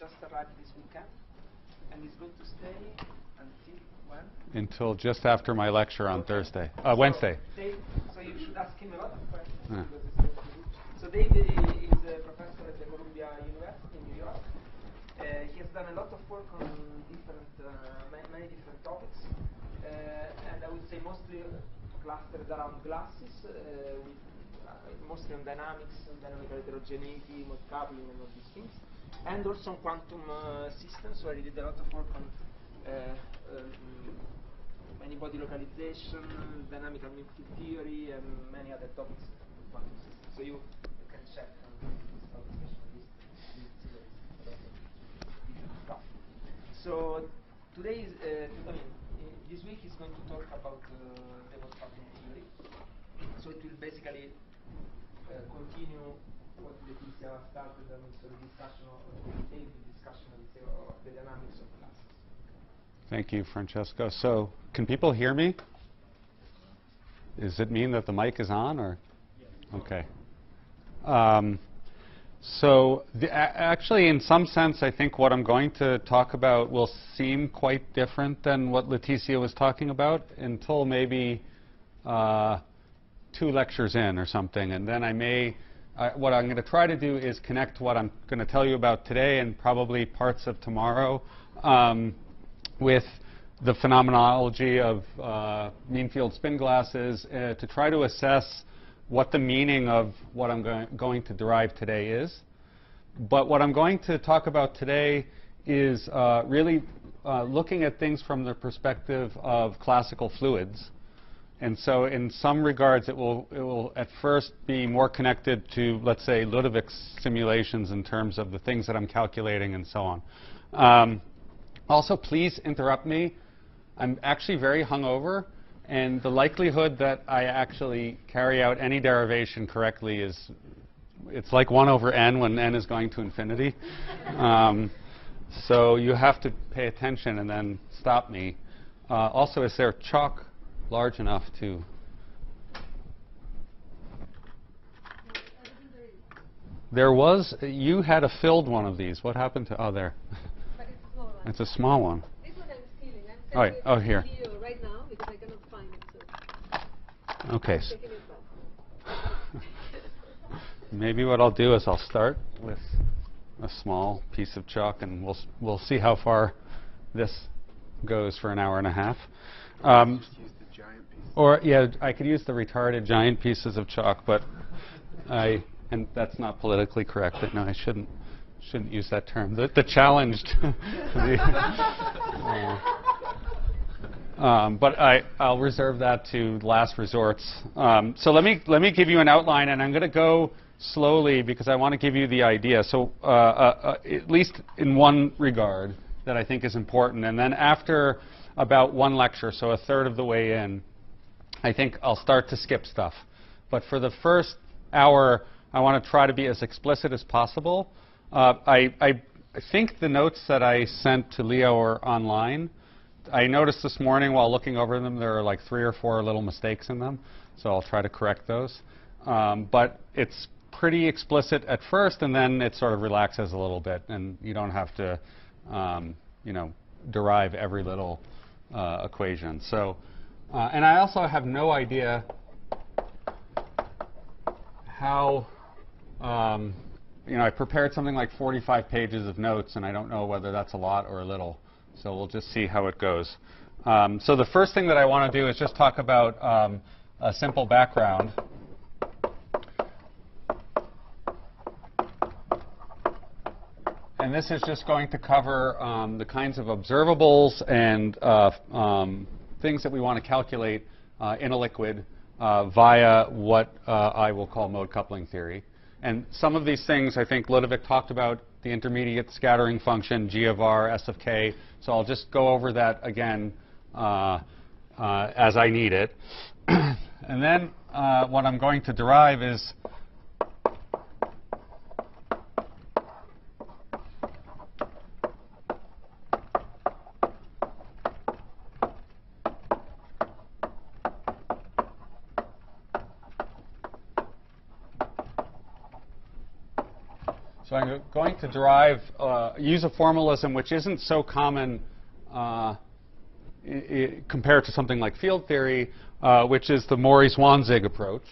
just arrived this weekend, and he's going to stay until when? Until just after my lecture on Okay. Thursday, uh, So Wednesday. Dave, so you should ask him a lot of questions. Yeah. because it's very good. So David is a professor at the Columbia University in New York. Uh, he has done a lot of work on different, uh, ma- many different topics, uh, and I would say mostly clustered around glasses, uh, with, uh, mostly on dynamics, and dynamical heterogeneity, mode coupling, and all these things, and also on quantum uh, systems, where he did a lot of work on uh, um, many-body localization, dynamical field theory, and many other topics in quantum systems. So you, can check. So today is, uh, I mean, i- this week is going to talk about uh, Devil's quantum theory. So it will basically uh, continue what Leticia started, I mean, so the discussion of detailed discussion, say, of the dynamics of glasses. Thank you, Francesco. So, can people hear me? Does it mean that the mic is on, or? Okay. Um, so, the, a- actually, in some sense, I think what I'm going to talk about will seem quite different than what Leticia was talking about until maybe uh, two lectures in or something, and then I may. Uh, what I'm going to try to do is connect what I'm going to tell you about today and probably parts of tomorrow um, with the phenomenology of uh, mean field spin glasses uh, to try to assess what the meaning of what I'm go- going to derive today is. But what I'm going to talk about today is uh, really uh, looking at things from the perspective of classical fluids. And so in some regards, it will, it will at first be more connected to, let's say, Ludovic's simulations in terms of the things that I'm calculating and so on. Um, also, please interrupt me. I'm actually very hungover, and the likelihood that I actually carry out any derivation correctly is, it's like 1 over n when n is going to infinity. Um, so you have to pay attention and then stop me. Uh, also, is there chalk large enough to? There was, you had a filled one of these. What happened to, oh, there. But it's small one. It's a small one. This one I'm stealing. I'm Oh, sending Oh, here. Right now because I cannot find it. So Okay. It. Maybe what I'll do is I'll start with a small piece of chalk, and we'll we'll see how far this goes for an hour and a half. Um, or yeah, I could use the retarded giant pieces of chalk, but I and that's not politically correct. But no, I shouldn't shouldn't use that term. The, the challenged. the- uh, um, but I, I'll reserve that to last resorts. Um, so let me let me give you an outline, and I'm going to go slowly because I want to give you the idea. So uh, uh, uh, at least in one regard that I think is important, and then after about one lecture, so a third of the way in, I think I'll start to skip stuff. But for the first hour, I want to try to be as explicit as possible. Uh, I, I think the notes that I sent to Leo are online. I noticed this morning while looking over them, there are like three or four little mistakes in them, so I'll try to correct those. Um, but it's pretty explicit at first, and then it sort of relaxes a little bit, and you don't have to, um, you know, derive every little uh, equation. So, uh, and I also have no idea how, um, you know, I prepared something like 45 pages of notes, and I don't know whether that's a lot or a little. So we'll just see how it goes. Um, so the first thing that I want to do is just talk about um, a simple background. And this is just going to cover um, the kinds of observables and uh, um, things that we want to calculate uh, in a liquid uh, via what uh, I will call mode coupling theory. And some of these things I think Ludovic talked about, the intermediate scattering function, G of R, S of K. So I'll just go over that again uh, uh, as I need it. and then uh, what I'm going to derive is So I'm go- going to derive, uh, use a formalism which isn't so common uh, compared to something like field theory, uh, which is the Mori-Zwanzig approach.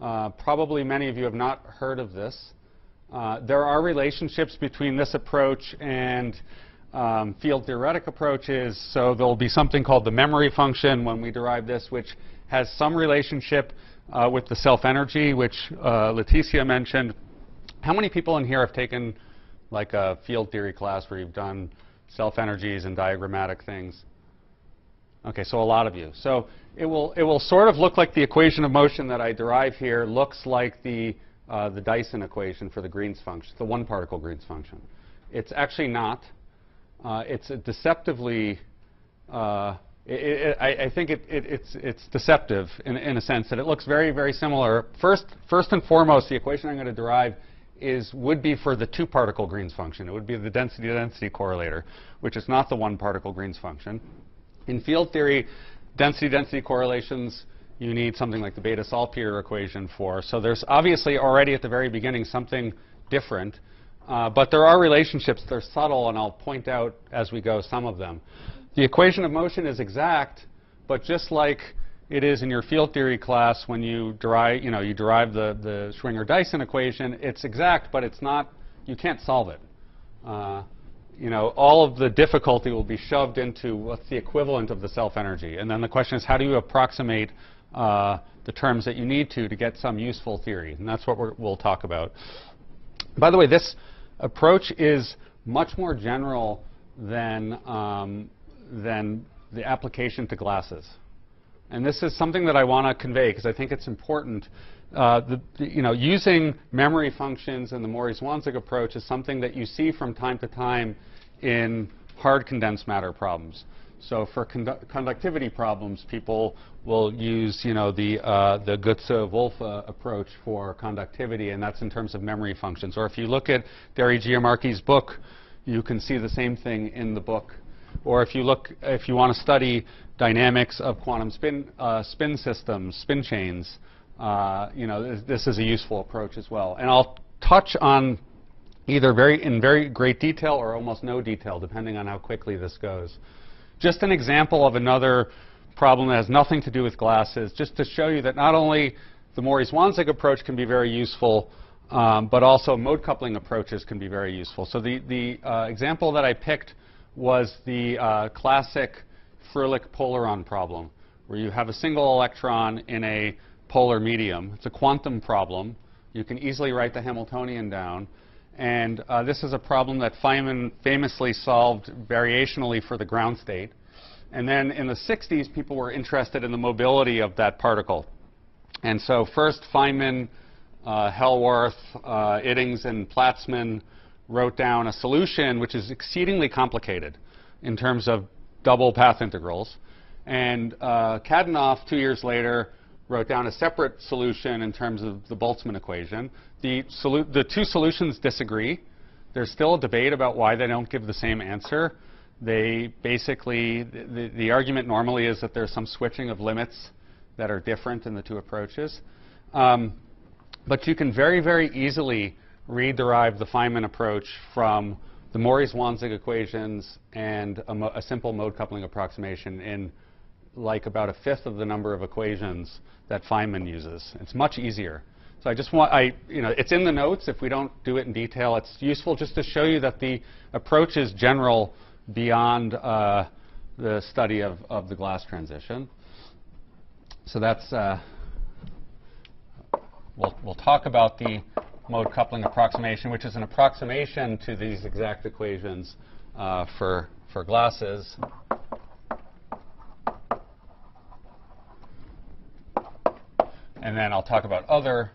Uh, probably many of you have not heard of this. Uh, there are relationships between this approach and um, field theoretic approaches. So there will be something called the memory function when we derive this, which has some relationship uh, with the self-energy, which uh, Leticia mentioned. How many people in here have taken like a field theory class where you've done self-energies and diagrammatic things? Okay, so a lot of you. So it will, it will sort of look like the equation of motion that I derive here looks like the, uh, the Dyson equation for the Green's function, the one-particle Green's function. It's actually not. Uh, it's deceptively, uh, i i I, I think it, it, it's, it's deceptive in, in a sense that it looks very, very similar. First, first and foremost, the equation I'm going to derive is, would be for the two-particle Green's function. It would be the density-density correlator, which is not the one-particle Green's function. In field theory, density-density correlations, you need something like the Bethe-Salpeter equation for. So there's obviously already at the very beginning something different. Uh, but there are relationships. They're subtle, and I'll point out as we go some of them. The equation of motion is exact, but just like it is in your field theory class when you derive, you know, you derive the, the Schwinger-Dyson equation, it's exact, but it's not, you can't solve it. Uh, you know, all of the difficulty will be shoved into what's the equivalent of the self-energy. And then the question is, how do you approximate uh, the terms that you need to to get some useful theory? And that's what we're, we'll talk about. By the way, this approach is much more general than, um, than the application to glasses. And this is something that I want to convey because I think it's important. Uh, the, the, you know, using memory functions and the Mori-Zwanzig approach is something that you see from time to time in hard condensed matter problems. So for condu conductivity problems, people will use, you know, the uh, the uh, approach for conductivity, and that's in terms of memory functions. Or if you look at Thierry Giamarchi's book, you can see the same thing in the book. Or if you look, if you want to study dynamics of quantum spin uh, spin systems, spin chains, uh, you know, this, this is a useful approach as well. And I'll touch on either very in very great detail or almost no detail, depending on how quickly this goes. Just an example of another problem that has nothing to do with glasses, just to show you that not only the Mori-Zwanzig approach can be very useful, um, but also mode coupling approaches can be very useful. So the, the uh, example that I picked was the uh, classic Fröhlich-Polaron problem, where you have a single electron in a polar medium. It's a quantum problem. You can easily write the Hamiltonian down. And uh, this is a problem that Feynman famously solved variationally for the ground state. And then in the 60s, people were interested in the mobility of that particle. And so first Feynman, uh, Hellwarth, uh, and Platzman wrote down a solution which is exceedingly complicated in terms of double path integrals. And uh, Kadanoff, two years later, wrote down a separate solution in terms of the Boltzmann equation. The, the, two solutions disagree. There's still a debate about why they don't give the same answer. They basically, the, the argument normally is that there's some switching of limits that are different in the two approaches. Um, but you can very, very easily rederive the Feynman approach from the Mori-Zwanzig equations and a, a, simple mode coupling approximation in like about a fifth of the number of equations that Feynman uses. It's much easier. So I just want, I, you know, it's in the notes. If we don't do it in detail, it's useful just to show you that the approach is general beyond uh, the study of, of the glass transition. So that's, uh, we'll, we'll talk about the mode coupling approximation, which is an approximation to these exact equations uh, for, for glasses. And then I'll talk about other,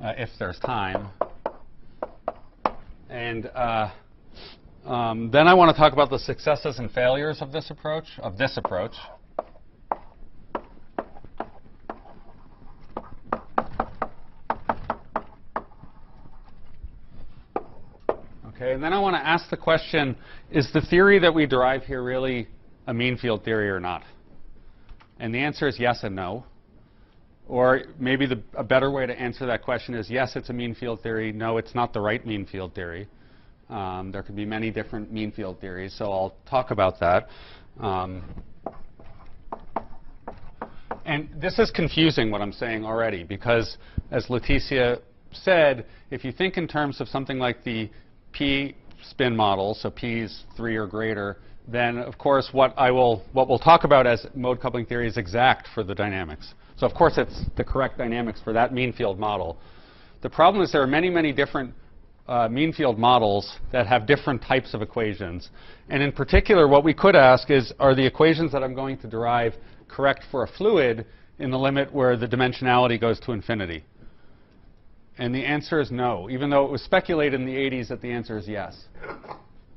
uh, if there's time. And uh, um, then I want to talk about the successes and failures of this approach, of this approach. Okay, and then I want to ask the question, is the theory that we derive here really a mean field theory or not? And the answer is yes and no. Or maybe the, a better way to answer that question is yes, it's a mean field theory. No, it's not the right mean field theory. Um, there could be many different mean field theories, so I'll talk about that. Um, and this is confusing what I'm saying already because, as Leticia said, if you think in terms of something like the p spin model, so p is 3 or greater, then of course what I will what we'll talk about as mode coupling theory is exact for the dynamics. So of course it's the correct dynamics for that mean field model. The problem is there are many many different uh, mean field models that have different types of equations. And in particular, what we could ask is, are the equations that I'm going to derive correct for a fluid in the limit where the dimensionality goes to infinity? And the answer is no, even though it was speculated in the 80s that the answer is yes.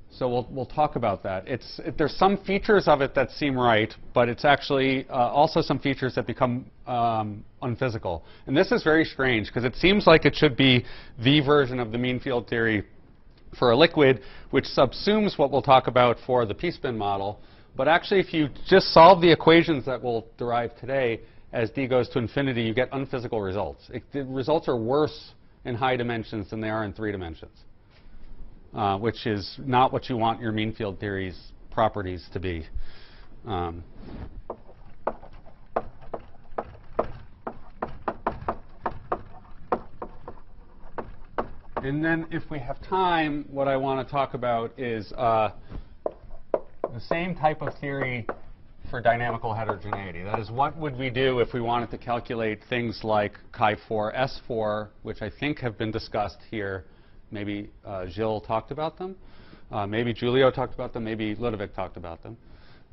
So we'll, we'll talk about that. It's, it, there's some features of it that seem right, but it's actually uh, also some features that become um, unphysical. And this is very strange because it seems like it should be the version of the mean field theory for a liquid, which subsumes what we'll talk about for the p-spin model. But actually, if you just solve the equations that we'll derive today, as d goes to infinity, you get unphysical results. It, the results are worse in high dimensions than they are in three dimensions. Uh, which is not what you want your mean field theory's properties to be. Um, and then if we have time, what I want to talk about is uh, the same type of theory for dynamical heterogeneity. That is, what would we do if we wanted to calculate things like chi4, S4, which I think have been discussed here Maybe uh, Gilles talked about them. Uh, maybe Giulio talked about them. Maybe Ludovic talked about them.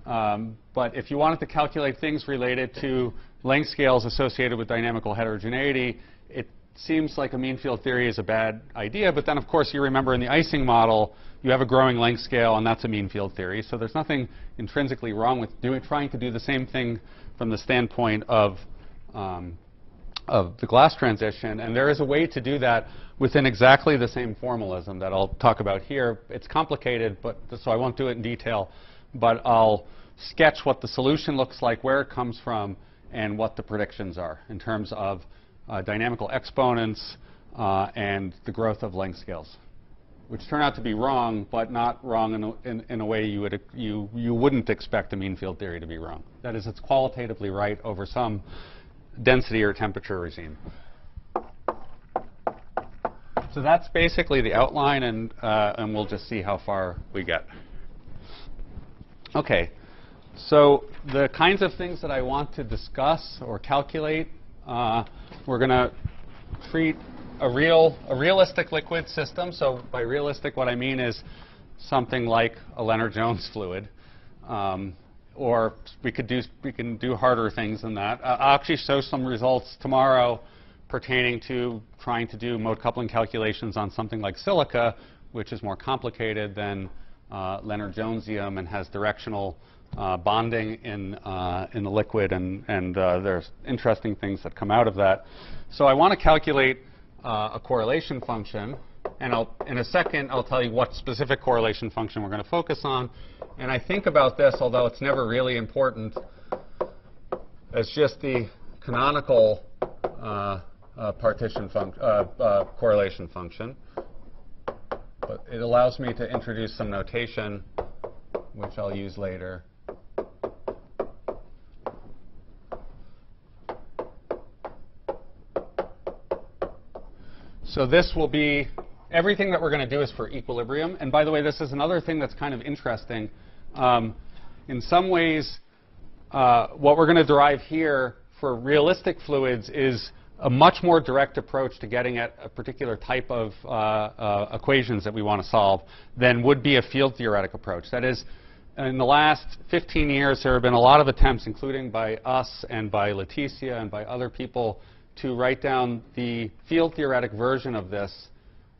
Um, but if you wanted to calculate things related to length scales associated with dynamical heterogeneity, it seems like a mean field theory is a bad idea. But then, of course, you remember in the Ising model, you have a growing length scale, and that's a mean field theory. So there's nothing intrinsically wrong with doing, trying to do the same thing from the standpoint of um, of the glass transition. And there is a way to do that within exactly the same formalism that I'll talk about here. It's complicated, but so I won't do it in detail. But I'll sketch what the solution looks like, where it comes from, and what the predictions are in terms of uh, dynamical exponents uh, and the growth of length scales, which turn out to be wrong, but not wrong in a, in, in a way you, would, you, you wouldn't expect a mean field theory to be wrong. That is, it's qualitatively right over some density or temperature regime. So that's basically the outline, and, uh, and we'll just see how far we get. OK, so the kinds of things that I want to discuss or calculate, uh, we're going to treat a real, a realistic liquid system. So by realistic, what I mean is something like a Lennard-Jones fluid. Um, or we could do we can do harder things than that. Uh, I'll actually show some results tomorrow pertaining to trying to do mode coupling calculations on something like silica, which is more complicated than uh, Lennard-Jonesium and has directional uh, bonding in uh, in the liquid, and and uh, there's interesting things that come out of that. So I want to calculate uh, a correlation function, and I'll in a second I'll tell you what specific correlation function we're going to focus on. And I think about this, although it's never really important, as just the canonical uh, uh, partition func uh, uh, correlation function. But it allows me to introduce some notation, which I'll use later. So this will be everything that we're going to do is for equilibrium. And by the way, this is another thing that's kind of interesting. Um, in some ways, uh, what we're going to derive here for realistic fluids is a much more direct approach to getting at a particular type of uh, uh, equations that we want to solve than would be a field theoretic approach. That is, in the last 15 years, there have been a lot of attempts, including by us and by Leticia and by other people, to write down the field theoretic version of this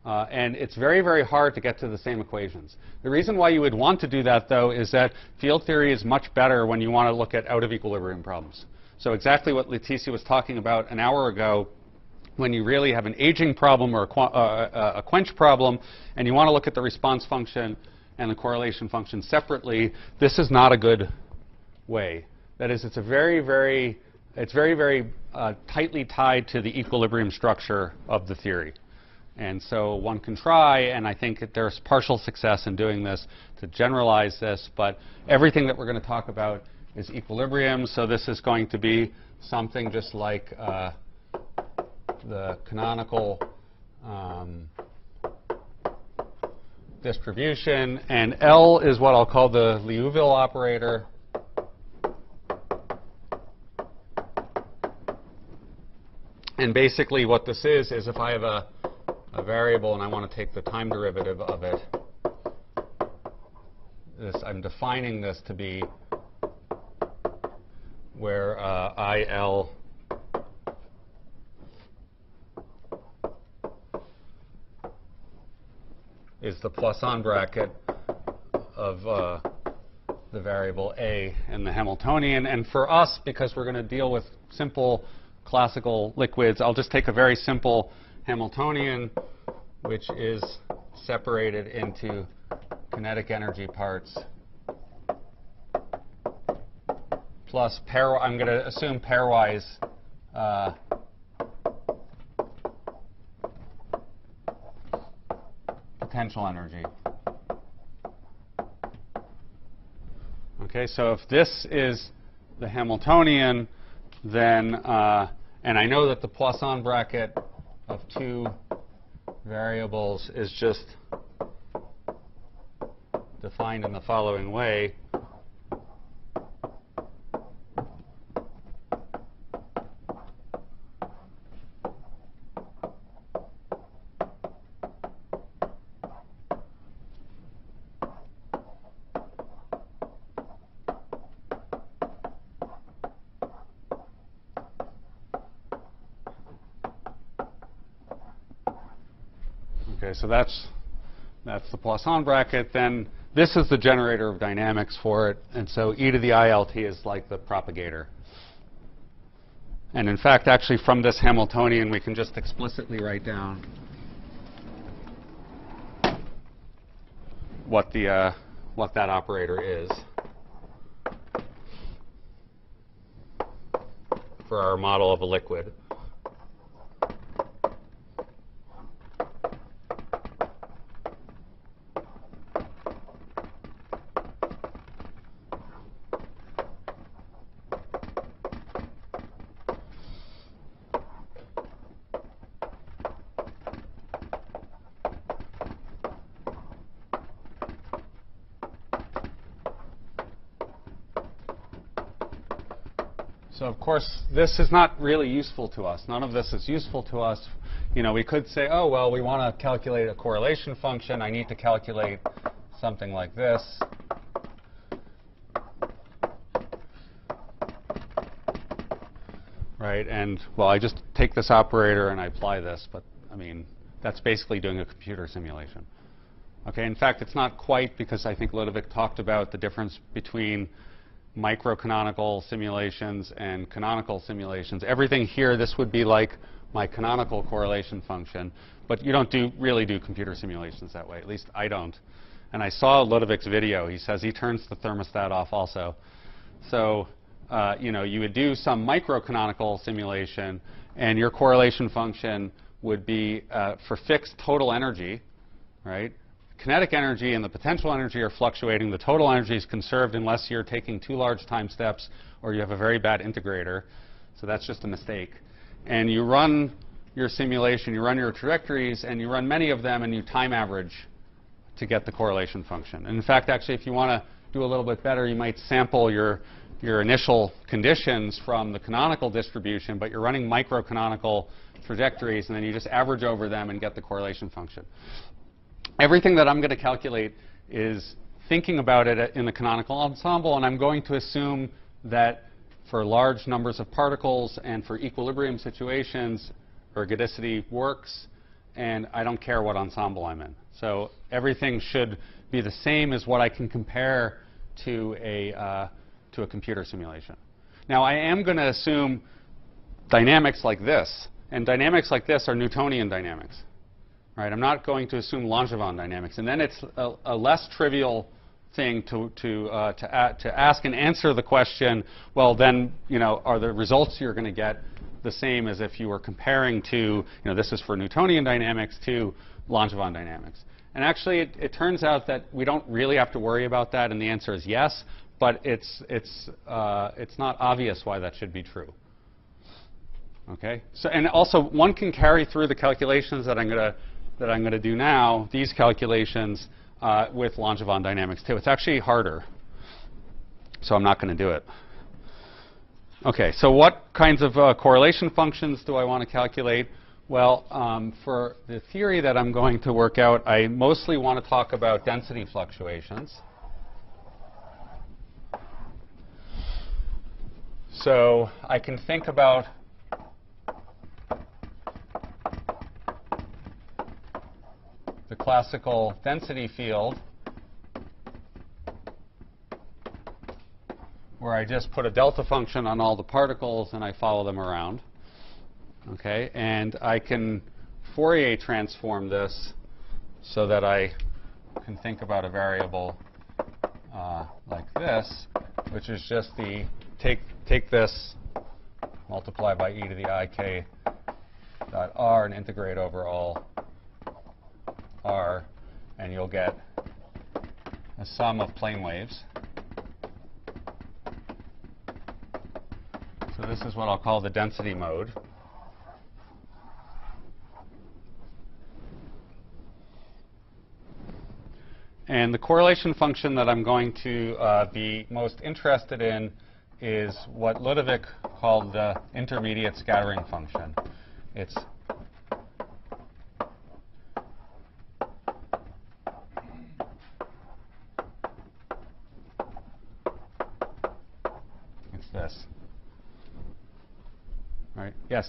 uh, and it's very, very hard to get to the same equations. The reason why you would want to do that, though, is that field theory is much better when you want to look at out-of-equilibrium problems. So exactly what Leticia was talking about an hour ago, when you really have an aging problem or a, uh, uh, a quench problem, and you want to look at the response function and the correlation function separately, this is not a good way. That is, it's a very, very it's very, very uh, tightly tied to the equilibrium structure of the theory. And so one can try, and I think that there's partial success in doing this to generalize this, but everything that we're going to talk about is equilibrium. So this is going to be something just like uh, the canonical um, distribution. And L is what I'll call the Liouville operator. And basically what this is, is if I have a, a variable and I want to take the time derivative of it, this, I'm defining this to be where uh, IL is the Poisson bracket of uh, the variable A in the Hamiltonian. And for us, because we're going to deal with simple classical liquids, I'll just take a very simple Hamiltonian, which is separated into kinetic energy parts plus pair. I'm going to assume pairwise uh, potential energy. Okay, so if this is the Hamiltonian, then, uh, and I know that the Poisson bracket of two variables is just defined in the following way. Okay, so that's that's the Poisson bracket. Then this is the generator of dynamics for it, and so e to the ILT is like the propagator. And in fact, actually, from this Hamiltonian, we can just explicitly write down what the uh, what that operator is for our model of a liquid. So of course, this is not really useful to us. None of this is useful to us. You know, we could say, oh, well, we want to calculate a correlation function. I need to calculate something like this. Right, and well, I just take this operator and I apply this, but I mean, that's basically doing a computer simulation. Okay, in fact, it's not quite because I think Ludovic talked about the difference between microcanonical simulations and canonical simulations. Everything here, this would be like my canonical correlation function, but you don't do, really do computer simulations that way. At least I don't. And I saw Ludovic's video. He says he turns the thermostat off also. So, uh, you know, you would do some microcanonical simulation, and your correlation function would be uh, for fixed total energy, right? Kinetic energy and the potential energy are fluctuating. The total energy is conserved unless you're taking too large time steps or you have a very bad integrator. So that's just a mistake. And you run your simulation, you run your trajectories, and you run many of them, and you time average to get the correlation function. And in fact, actually, if you want to do a little bit better, you might sample your, your initial conditions from the canonical distribution, but you're running microcanonical trajectories, and then you just average over them and get the correlation function everything that I'm going to calculate is thinking about it in the canonical ensemble, and I'm going to assume that for large numbers of particles and for equilibrium situations, ergodicity works, and I don't care what ensemble I'm in. So everything should be the same as what I can compare to a, uh, to a computer simulation. Now, I am going to assume dynamics like this, and dynamics like this are Newtonian dynamics. Right, I'm not going to assume Langevin dynamics. And then it's a, a less trivial thing to, to, uh, to, to ask and answer the question, well, then, you know, are the results you're going to get the same as if you were comparing to, you know, this is for Newtonian dynamics to Langevin dynamics. And actually, it, it turns out that we don't really have to worry about that, and the answer is yes, but it's, it's, uh, it's not obvious why that should be true. Okay. So, and also, one can carry through the calculations that I'm going to that I'm going to do now. These calculations uh, with Langevin dynamics too. It's actually harder, so I'm not going to do it. Okay. So, what kinds of uh, correlation functions do I want to calculate? Well, um, for the theory that I'm going to work out, I mostly want to talk about density fluctuations. So I can think about the classical density field where I just put a delta function on all the particles and I follow them around. Okay, and I can Fourier transform this so that I can think about a variable uh, like this, which is just the take take this, multiply by e to the i k dot r, and integrate over all r, and you'll get a sum of plane waves. So this is what I'll call the density mode. And the correlation function that I'm going to uh, be most interested in is what Ludovic called the intermediate scattering function. It's it's this. All right. Yes.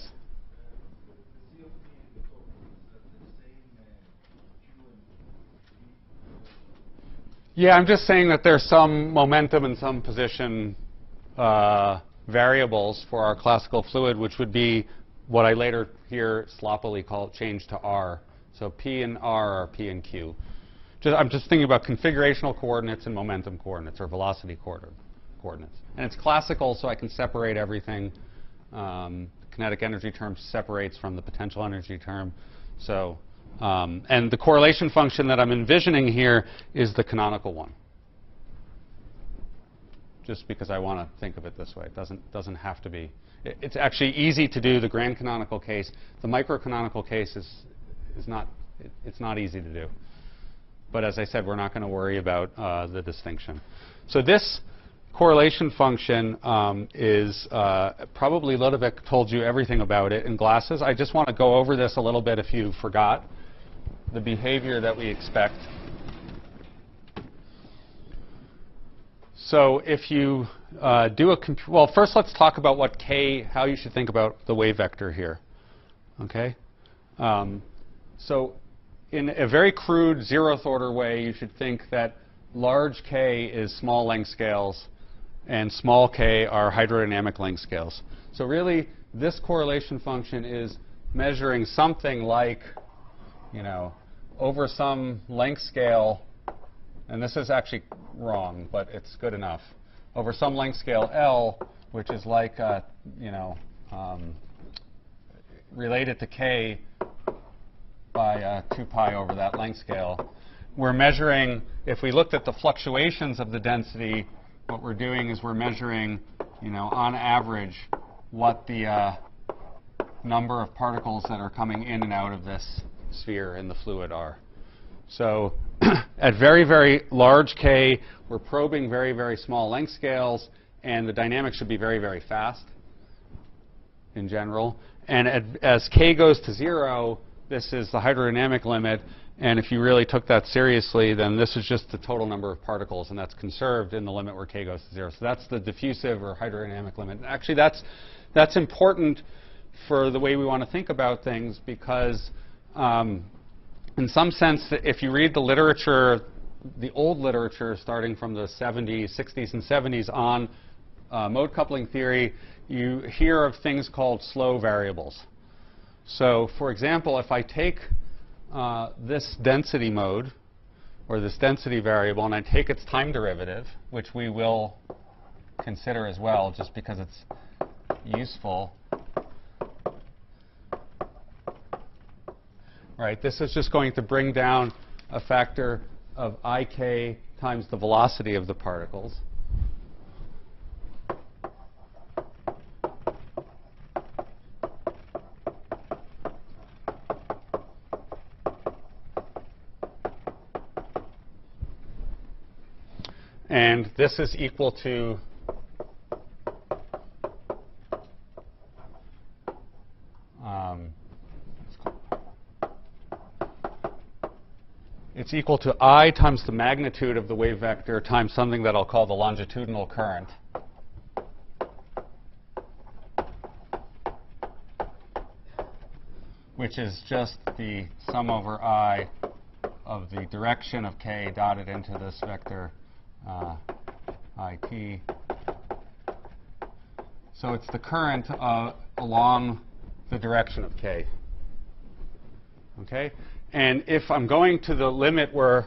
Yeah, I'm just saying that there's some momentum and some position uh, variables for our classical fluid, which would be what I later here sloppily call change to R. So P and R are P and Q. Just, I'm just thinking about configurational coordinates and momentum coordinates or velocity coordi- coordinates. And it's classical, so I can separate everything. Um, kinetic energy term separates from the potential energy term. So, um, and the correlation function that I'm envisioning here is the canonical one just because I want to think of it this way. It doesn't, doesn't have to be. It, it's actually easy to do the grand canonical case. The microcanonical case is, is not, it, it's not easy to do. But as I said, we're not going to worry about uh, the distinction. So this correlation function um, is uh, probably Ludovic told you everything about it in glasses. I just want to go over this a little bit if you forgot the behavior that we expect. So if you uh, do a well, first let's talk about what k, how you should think about the wave vector here. Okay. Um, so in a very crude zeroth order way, you should think that large k is small length scales, and small k are hydrodynamic length scales. So really, this correlation function is measuring something like, you know, over some length scale and this is actually wrong, but it's good enough, over some length scale L, which is like, uh, you know, um, related to K by uh, 2 pi over that length scale. We're measuring, if we looked at the fluctuations of the density, what we're doing is we're measuring, you know, on average, what the uh, number of particles that are coming in and out of this sphere in the fluid are. So at very, very large k, we're probing very, very small length scales, and the dynamics should be very, very fast in general. And at, as k goes to zero, this is the hydrodynamic limit. And if you really took that seriously, then this is just the total number of particles, and that's conserved in the limit where k goes to zero. So that's the diffusive or hydrodynamic limit. Actually, that's, that's important for the way we want to think about things because um, in some sense, if you read the literature, the old literature starting from the 70s, 60s, and 70s on uh, mode coupling theory, you hear of things called slow variables. So, for example, if I take uh, this density mode, or this density variable, and I take its time derivative, which we will consider as well, just because it's useful. Right, this is just going to bring down a factor of ik times the velocity of the particles. And this is equal to um, it's equal to I times the magnitude of the wave vector times something that I'll call the longitudinal current. Which is just the sum over I of the direction of k dotted into this vector uh, it. So it's the current uh, along the direction of k. Okay? And if I'm going to the limit where,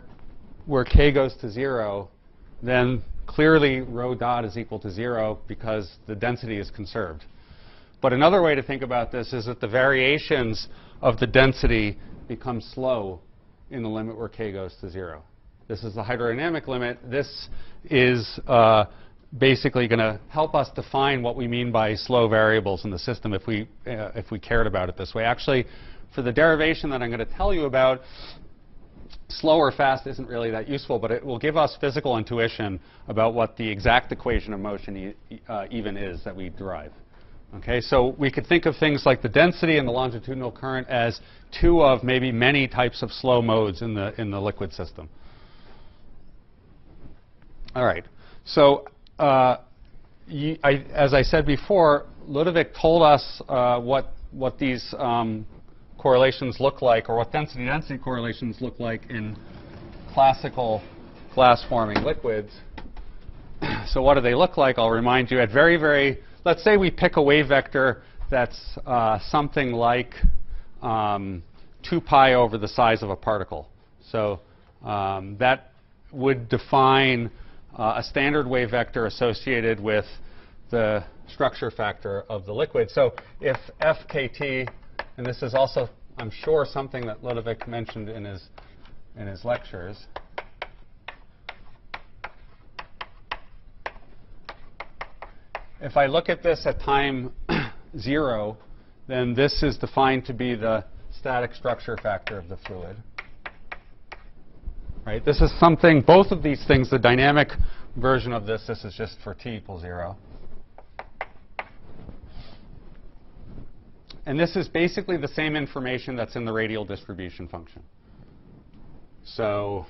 where k goes to 0, then clearly rho dot is equal to 0 because the density is conserved. But another way to think about this is that the variations of the density become slow in the limit where k goes to 0. This is the hydrodynamic limit. This is uh, basically going to help us define what we mean by slow variables in the system if we, uh, if we cared about it this way. Actually, for the derivation that I'm going to tell you about, slow or fast isn't really that useful, but it will give us physical intuition about what the exact equation of motion e uh, even is that we derive. Okay, so we could think of things like the density and the longitudinal current as two of maybe many types of slow modes in the, in the liquid system. All right. So uh, you, I, as I said before, Ludovic told us uh, what, what these um, correlations look like, or what density-density correlations look like in classical glass-forming liquids. so what do they look like? I'll remind you at very, very, let's say we pick a wave vector that's uh, something like um, 2 pi over the size of a particle. So um, that would define Uh, a standard wave vector associated with the structure factor of the liquid. So if fkt, and this is also, I'm sure, something that Ludovic mentioned in his, in his lectures, if I look at this at time 0, then this is defined to be the static structure factor of the fluid. Right? This is something, both of these things, the dynamic version of this, this is just for t equals 0. And this is basically the same information that's in the radial distribution function. So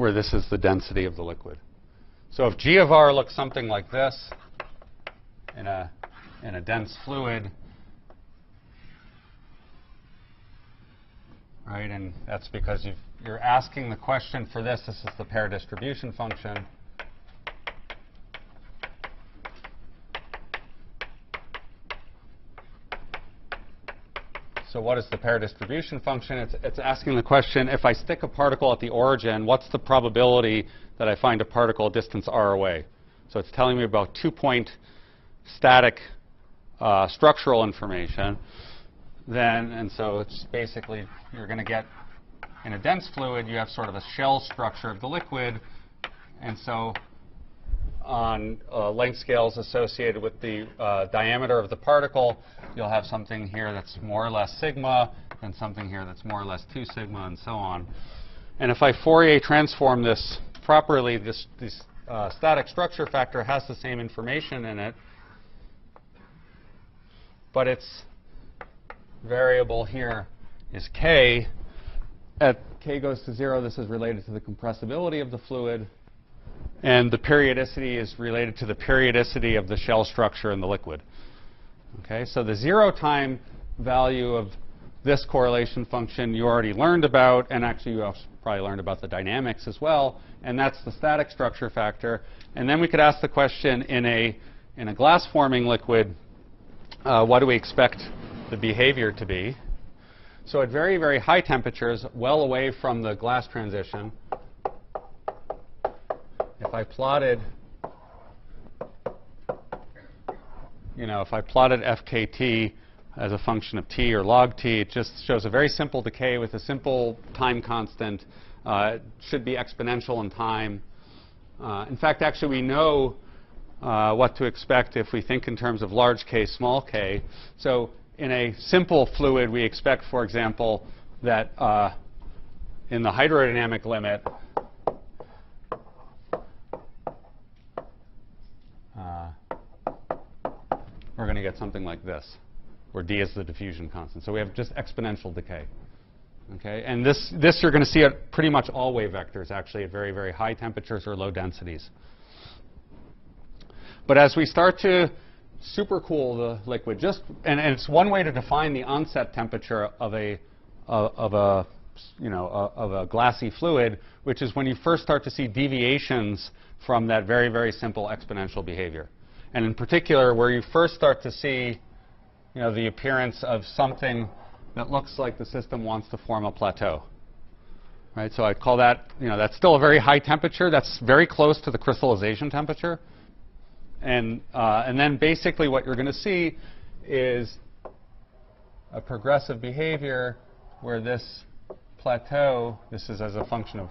where this is the density of the liquid. So if G of R looks something like this in a, in a dense fluid, right, and that's because you are asking the question for this, this is the pair distribution function. So what is the pair distribution function? It's, it's asking the question, if I stick a particle at the origin, what's the probability that I find a particle distance r away? So it's telling me about two-point static uh, structural information. Then, and so it's basically, you're going to get, in a dense fluid, you have sort of a shell structure of the liquid. And so on uh, length scales associated with the uh, diameter of the particle, you'll have something here that's more or less sigma, and something here that's more or less 2 sigma, and so on. And if I Fourier transform this properly, this, this uh, static structure factor has the same information in it, but its variable here is k. At k goes to 0, this is related to the compressibility of the fluid. And the periodicity is related to the periodicity of the shell structure in the liquid. Okay, so the zero time value of this correlation function you already learned about, and actually you probably learned about the dynamics as well, and that's the static structure factor. And then we could ask the question in a, in a glass-forming liquid, uh, what do we expect the behavior to be? So at very, very high temperatures, well away from the glass transition, if I plotted, you know, if I plotted FKT as a function of t or log t, it just shows a very simple decay with a simple time constant. Uh, it should be exponential in time. Uh, in fact, actually, we know uh, what to expect if we think in terms of large k, small k. So in a simple fluid, we expect, for example, that uh, in the hydrodynamic limit, uh, we're going to get something like this, where d is the diffusion constant. So we have just exponential decay. Okay, and this, this you're going to see at pretty much all wave vectors, actually, at very, very high temperatures or low densities. But as we start to supercool the liquid, just and, and, it's one way to define the onset temperature of a uh, of a you know uh, of a glassy fluid, which is when you first start to see deviations from that very very simple exponential behavior, and in particular where you first start to see you know the appearance of something that looks like the system wants to form a plateau. Right, so I'd call that, you know, that's still a very high temperature. That's very close to the crystallization temperature. And, uh, and then basically what you're going to see is a progressive behavior where this plateau, this is as a function of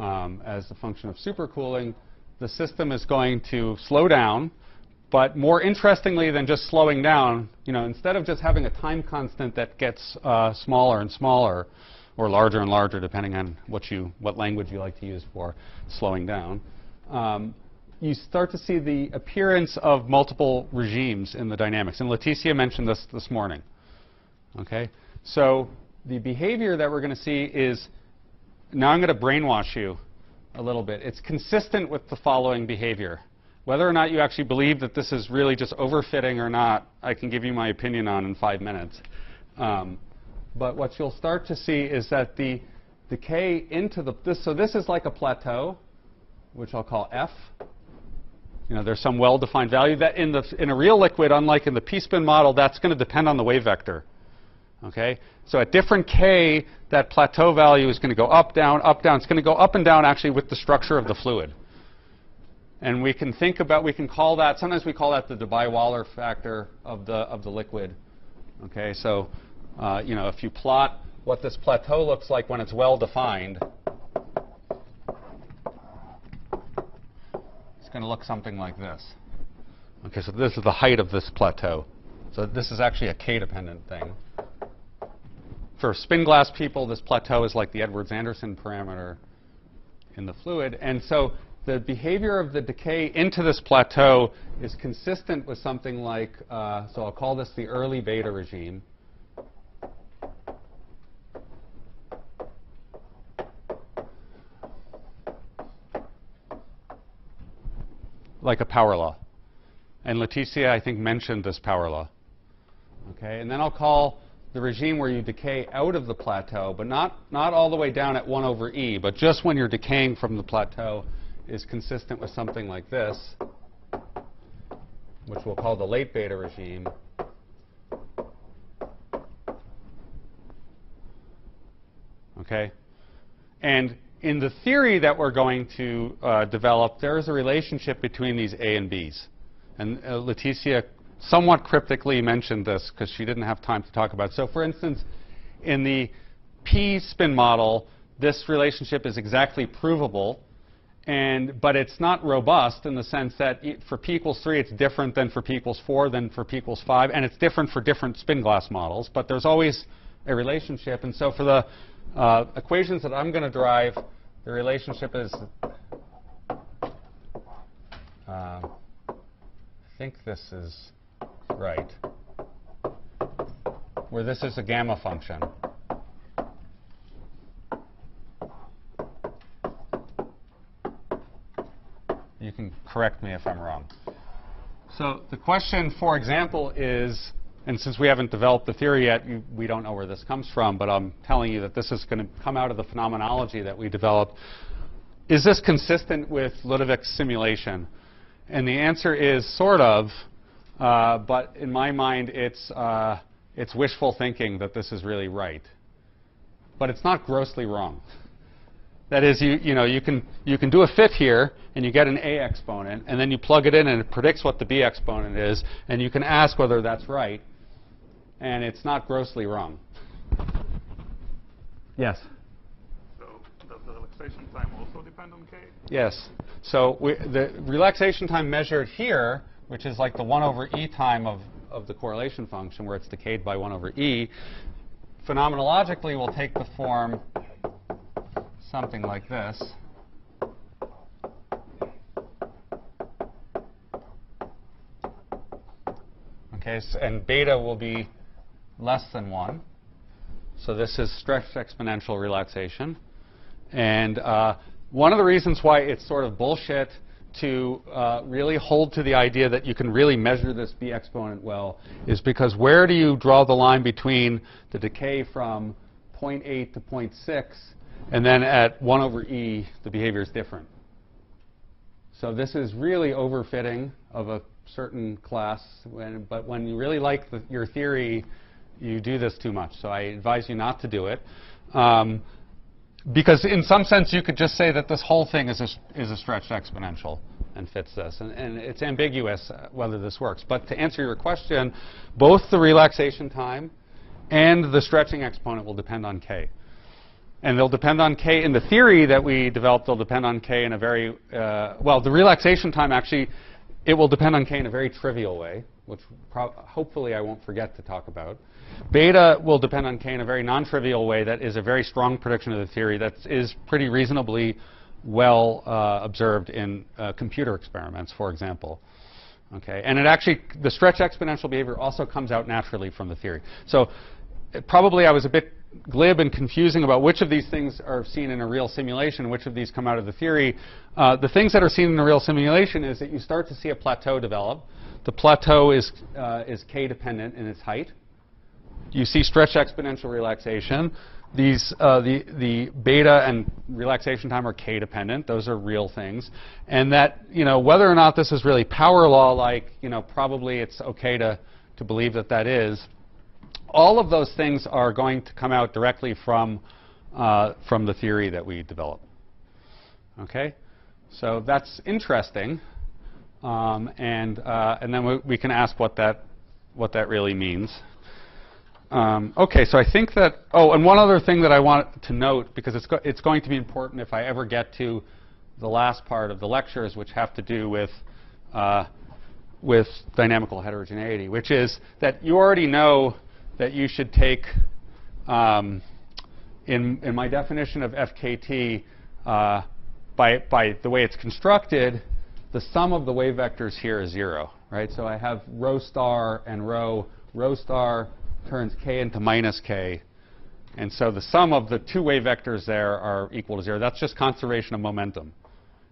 um, as a function of supercooling, the system is going to slow down. But more interestingly than just slowing down, you know, instead of just having a time constant that gets uh, smaller and smaller, or larger and larger, depending on what, you, what language you like to use for slowing down, um, you start to see the appearance of multiple regimes in the dynamics. And Leticia mentioned this this morning. Okay? So the behavior that we're going to see is, now I'm going to brainwash you a little bit. It's consistent with the following behavior. Whether or not you actually believe that this is really just overfitting or not, I can give you my opinion on in five minutes. Um, but what you'll start to see is that the decay into the, this, so this is like a plateau, which I'll call F. You know, there's some well-defined value that in, the, in a real liquid, unlike in the p-spin model, that's going to depend on the wave vector. Okay? So at different k, that plateau value is going to go up, down, up, down. It's going to go up and down actually with the structure of the fluid. And we can think about, we can call that, sometimes we call that the Debye-Waller factor of the, of the liquid. Okay, so uh, you know, if you plot what this plateau looks like when it's well defined, it's going to look something like this. Okay, so this is the height of this plateau. So this is actually a k-dependent thing. For spin glass people, this plateau is like the Edwards-Anderson parameter in the fluid. And so the behavior of the decay into this plateau is consistent with something like, uh, so I'll call this the early beta regime. like a power law. And Leticia, I think, mentioned this power law. Okay, and then I'll call the regime where you decay out of the plateau, but not, not all the way down at 1 over e, but just when you're decaying from the plateau is consistent with something like this, which we'll call the late beta regime. Okay? And in the theory that we're going to uh, develop, there is a relationship between these A and Bs. And uh, Leticia somewhat cryptically mentioned this because she didn't have time to talk about it. So for instance, in the P spin model, this relationship is exactly provable, and, but it's not robust in the sense that for p equals 3, it's different than for p equals 4, than for p equals 5, and it's different for different spin glass models. But there's always a relationship. And so for the uh, equations that I'm going to derive, the relationship is, uh, I think this is right, where this is a gamma function. You can correct me if I'm wrong. So the question, for example, is, and since we haven't developed the theory yet, we don't know where this comes from, but I'm telling you that this is going to come out of the phenomenology that we developed. Is this consistent with Ludovic's simulation? And the answer is sort of, uh, but in my mind, it's, uh, it's wishful thinking that this is really right. But it's not grossly wrong. That is, you, you, know, you, can, you can do a fit here, and you get an A exponent, and then you plug it in, and it predicts what the B exponent is, and you can ask whether that's right, and it's not grossly wrong. Yes? So does the relaxation time also depend on k? Yes. So we, the relaxation time measured here, which is like the 1 over e time of, of the correlation function, where it's decayed by 1 over e, phenomenologically will take the form something like this. Okay, and beta will be less than 1. So this is stretched exponential relaxation. And uh, one of the reasons why it's sort of bullshit to uh, really hold to the idea that you can really measure this b exponent well is because where do you draw the line between the decay from 0.8 to 0.6 and then at 1 over e, the behavior is different. So this is really overfitting of a certain class. When, but when you really like the, your theory, you do this too much. So I advise you not to do it. Um, because in some sense, you could just say that this whole thing is a, is a stretched exponential and fits this. And, and it's ambiguous uh, whether this works. But to answer your question, both the relaxation time and the stretching exponent will depend on k. And they'll depend on k in the theory that we developed. They'll depend on k in a very uh, well. The relaxation time actually, it will depend on k in a very trivial way, which hopefully I won't forget to talk about. Beta will depend on k in a very non-trivial way that is a very strong prediction of the theory that is pretty reasonably well uh, observed in uh, computer experiments, for example. Okay, and it actually the stretch exponential behavior also comes out naturally from the theory. So probably I was a bit glib and confusing about which of these things are seen in a real simulation, which of these come out of the theory. Uh, the things that are seen in a real simulation is that you start to see a plateau develop. The plateau is, uh, is k dependent in its height. You see stretch exponential relaxation. These, uh, the, the beta and relaxation time are k dependent. Those are real things. And that, you know, whether or not this is really power law like, you know, probably it's okay to, to believe that that is all of those things are going to come out directly from, uh, from the theory that we develop. Okay? So that's interesting. Um, and, uh, and then we, we, can ask what that, what that really means. Um, okay, so I think that, oh, and one other thing that I want to note, because it's, go it's going to be important if I ever get to the last part of the lectures, which have to do with, uh, with dynamical heterogeneity, which is that you already know that you should take, um, in, in my definition of FKT, uh, by, by the way it's constructed, the sum of the wave vectors here is 0. Right? So I have rho star and rho. Rho star turns k into minus k. And so the sum of the two wave vectors there are equal to 0. That's just conservation of momentum.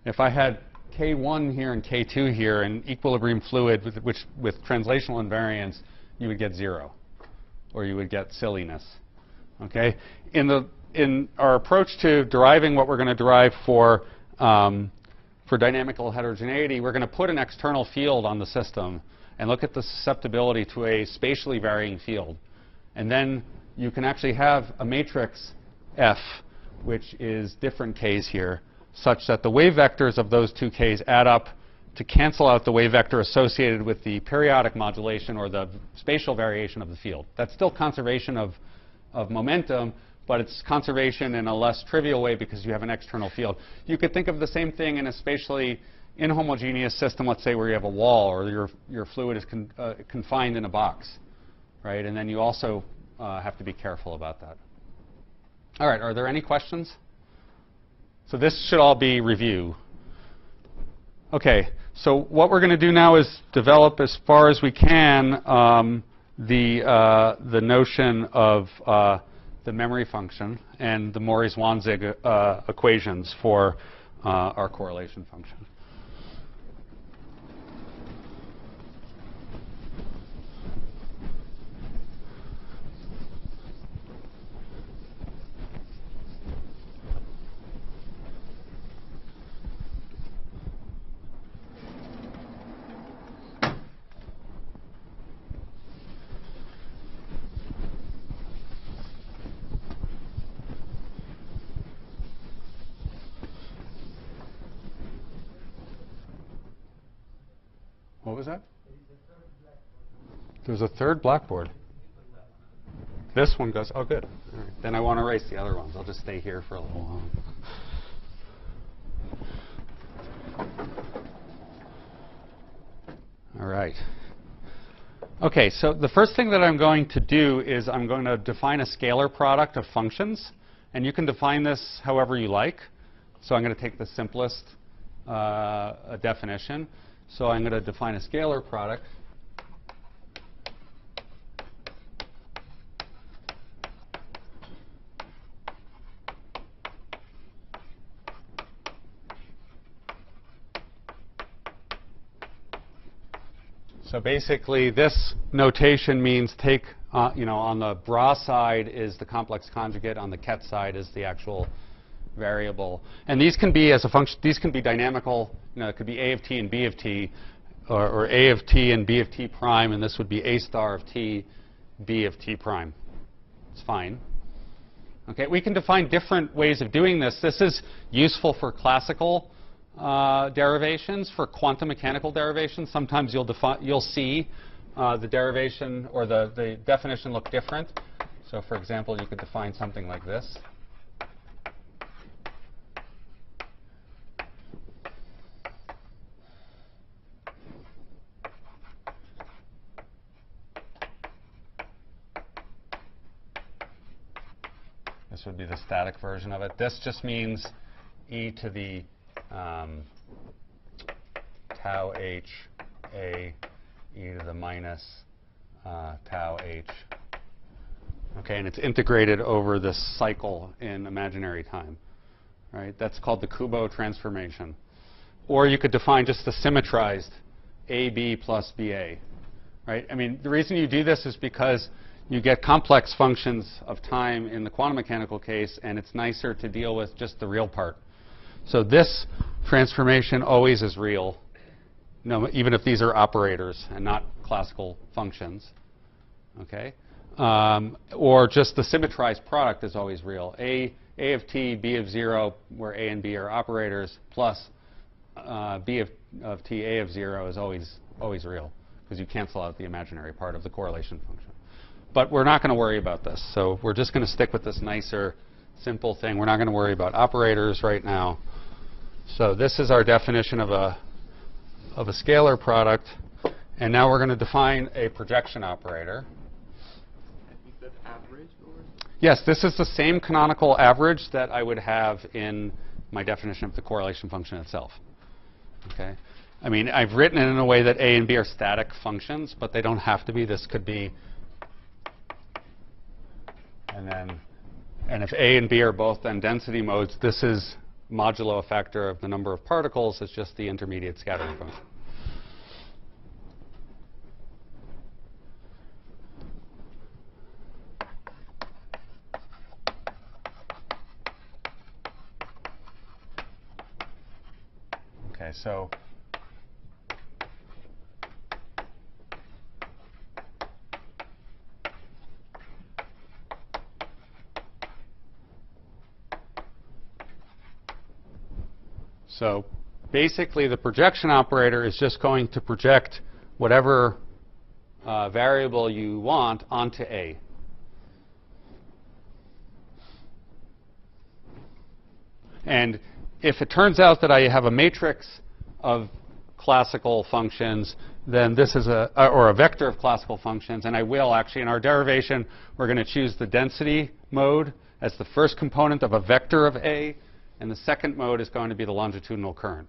If I had k1 here and k2 here in equilibrium fluid, with, which, with translational invariance, you would get 0 or you would get silliness. Okay? In, the, in our approach to deriving what we're going to derive for, um, for dynamical heterogeneity, we're going to put an external field on the system and look at the susceptibility to a spatially varying field. And then you can actually have a matrix F, which is different k's here, such that the wave vectors of those two k's add up to cancel out the wave vector associated with the periodic modulation or the spatial variation of the field. That's still conservation of, of momentum, but it's conservation in a less trivial way because you have an external field. You could think of the same thing in a spatially inhomogeneous system, let's say where you have a wall or your, your fluid is con uh, confined in a box, right? And then you also uh, have to be careful about that. All right, are there any questions? So this should all be review. Okay, so what we're going to do now is develop as far as we can um, the, uh, the notion of uh, the memory function and the Mori-Zwanzig uh, equations for uh, our correlation function. Was that? There's a third blackboard. This one goes, oh, good. Then I want to erase the other ones. I'll just stay here for a little while. All right. Okay, so the first thing that I'm going to do is I'm going to define a scalar product of functions. And you can define this however you like. So I'm going to take the simplest uh, definition. So I'm going to define a scalar product. So basically, this notation means take, uh, you know, on the bra side is the complex conjugate, on the ket side is the actual variable. And these can be as a function, these can be dynamical, you know, it could be a of t and b of t, or, or a of t and b of t prime, and this would be a star of t, b of t prime. It's fine. Okay, we can define different ways of doing this. This is useful for classical uh, derivations. For quantum mechanical derivations, sometimes you'll, you'll see uh, the derivation or the, the definition look different. So for example, you could define something like this. Be the static version of it. This just means e to the um, tau h a e to the minus uh, tau h. Okay, and it's integrated over this cycle in imaginary time. Right? That's called the Kubo transformation. Or you could define just the symmetrized AB plus BA. Right? I mean, the reason you do this is because you get complex functions of time in the quantum mechanical case, and it's nicer to deal with just the real part. So this transformation always is real, no, even if these are operators and not classical functions. Okay? Um, or just the symmetrized product is always real. A, A of t, B of 0, where A and B are operators, plus uh, B of, of t, A of 0 is always, always real, because you cancel out the imaginary part of the correlation function. But we're not going to worry about this. So we're just going to stick with this nicer, simple thing. We're not going to worry about operators right now. So this is our definition of a, of a scalar product. And now we're going to define a projection operator. Yes, this is the same canonical average that I would have in my definition of the correlation function itself. Okay? I mean, I've written it in a way that A and B are static functions, but they don't have to be. This could be, and then, and if A and B are both then density modes, this is modulo a factor of the number of particles. It's just the intermediate scattering function. Okay, so So basically, the projection operator is just going to project whatever uh, variable you want onto A. And if it turns out that I have a matrix of classical functions, then this is a, or a vector of classical functions, and I will actually, in our derivation, we're going to choose the density mode as the first component of a vector of A, and the second mode is going to be the longitudinal current.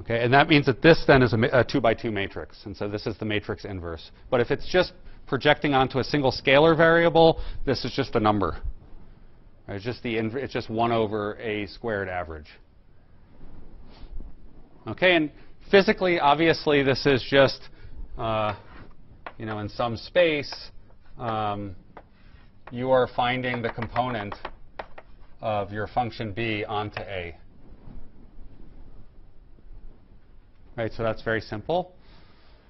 Okay, and that means that this then is a, a two by two matrix, and so this is the matrix inverse. But if it's just projecting onto a single scalar variable, this is just a number. It's just the it's just one over a squared average. Okay, and physically, obviously, this is just uh, you know in some space um, you are finding the component of your function b onto a. Right, so that's very simple.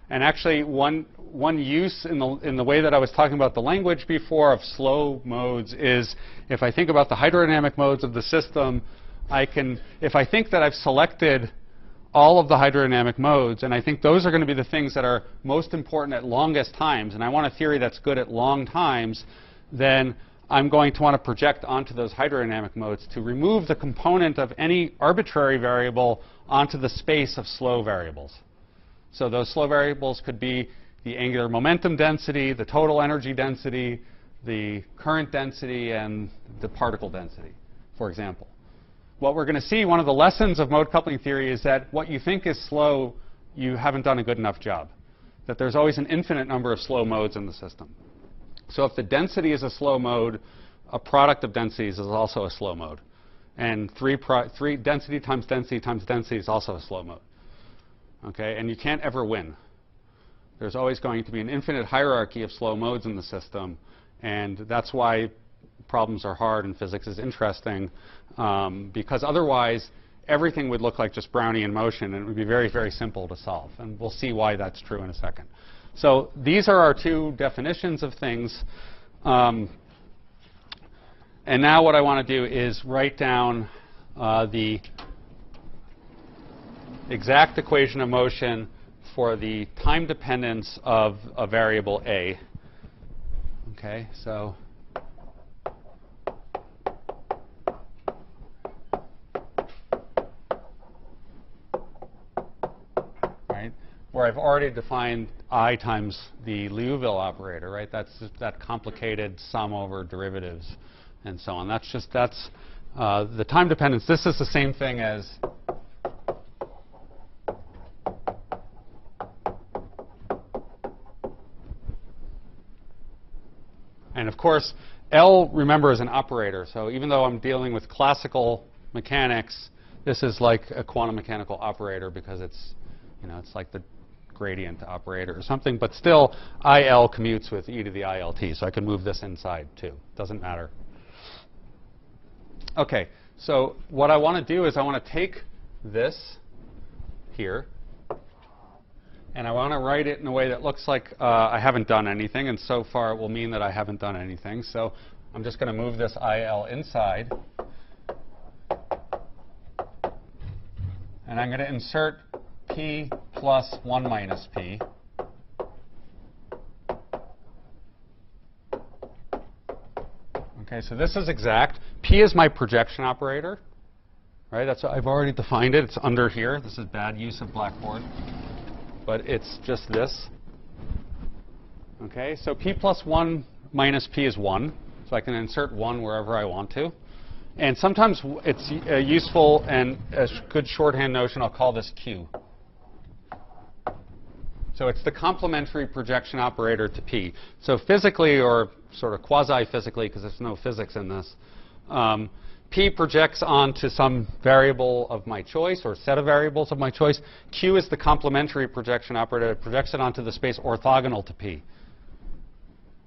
And actually, one, one use in the, in the way that I was talking about the language before of slow modes is if I think about the hydrodynamic modes of the system, I can, if I think that I've selected all of the hydrodynamic modes, and I think those are going to be the things that are most important at longest times, and I want a theory that's good at long times, then I'm going to want to project onto those hydrodynamic modes to remove the component of any arbitrary variable onto the space of slow variables. So those slow variables could be the angular momentum density, the total energy density, the current density, and the particle density, for example. What we're going to see, one of the lessons of mode coupling theory is that what you think is slow, you haven't done a good enough job. That there's always an infinite number of slow modes in the system. So if the density is a slow mode, a product of densities is also a slow mode. And three, three density times density times density is also a slow mode. Okay, and you can't ever win. There's always going to be an infinite hierarchy of slow modes in the system, and that's why problems are hard and physics is interesting, um, because otherwise everything would look like just Brownian motion, and it would be very, very simple to solve. And we'll see why that's true in a second. So these are our two definitions of things. Um, and now what I want to do is write down uh, the exact equation of motion for the time dependence of a variable A. Okay, so right, where I've already defined I times the Liouville operator, right? That's that complicated sum over derivatives and so on. That's just that's uh, the time dependence. This is the same thing as And of course, L, remember, is an operator. So even though I'm dealing with classical mechanics, this is like a quantum mechanical operator because it's, you know, it's like the gradient operator or something. But still, IL commutes with e to the ILT. So I can move this inside too. Doesn't matter. Okay, so what I want to do is I want to take this here, and I want to write it in a way that looks like uh, I haven't done anything, and so far it will mean that I haven't done anything. So I'm just going to move this IL inside, and I'm going to insert P plus 1 minus P. Okay, so this is exact. P is my projection operator. Right? That's I've already defined it. It's under here. This is bad use of Blackboard. But it's just this. Okay, so P plus 1 minus P is 1. So I can insert 1 wherever I want to. And sometimes it's uh, useful and a good shorthand notion, I'll call this Q. So it's the complementary projection operator to P. So physically, or sort of quasi-physically, because there's no physics in this, um, P projects onto some variable of my choice or set of variables of my choice. Q is the complementary projection operator. It projects it onto the space orthogonal to P.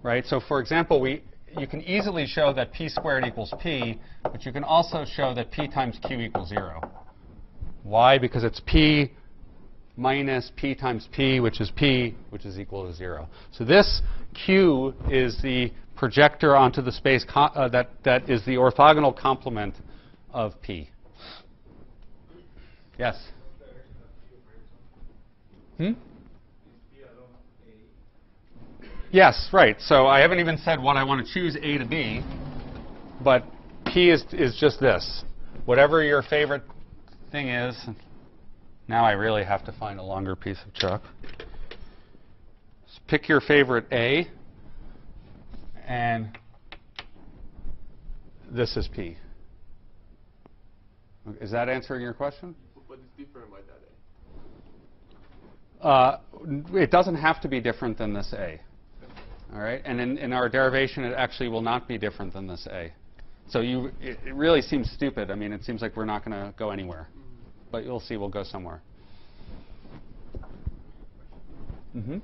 Right? So for example, we, you can easily show that P squared equals P, but you can also show that P times Q equals 0. Why? Because it's P minus p times p, which is p, which is equal to 0. So this q is the projector onto the space uh, that, that is the orthogonal complement of p. Yes? Hmm? Yes, right. So I haven't even said what I want to choose A to be, but P is, is just this. Whatever your favorite thing is, now I really have to find a longer piece of chalk. So pick your favorite A, and this is P. Is that answering your question? What is different by that A? Uh, it doesn't have to be different than this A. All right, and in, in our derivation, it actually will not be different than this A. So you, it, it really seems stupid. I mean, it seems like we're not going to go anywhere, but you'll see we'll go somewhere. Mm-hmm.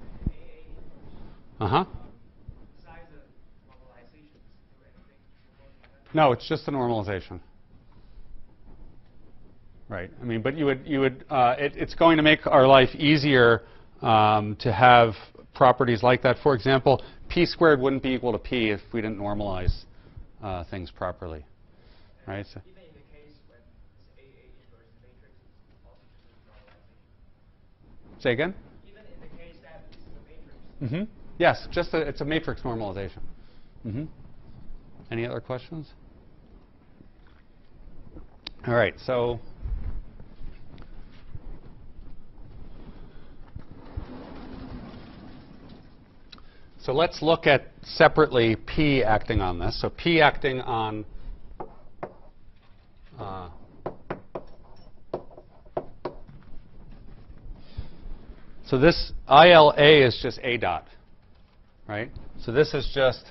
Uh huh. No, it's just a normalization. Right. I mean, but you would, you would, uh, it, it's going to make our life easier um, to have properties like that. For example, p squared wouldn't be equal to p if we didn't normalize uh, things properly. Right. So, Even in the case when it's AA inverse matrix, it's also just normalized. Say again? Even in the case that this is a matrix. hmm Yes, just a, it's a matrix normalization. hmm Any other questions? All right, so so let's look at separately P acting on this. So P acting on uh, So this ILA is just A dot, right? So this is just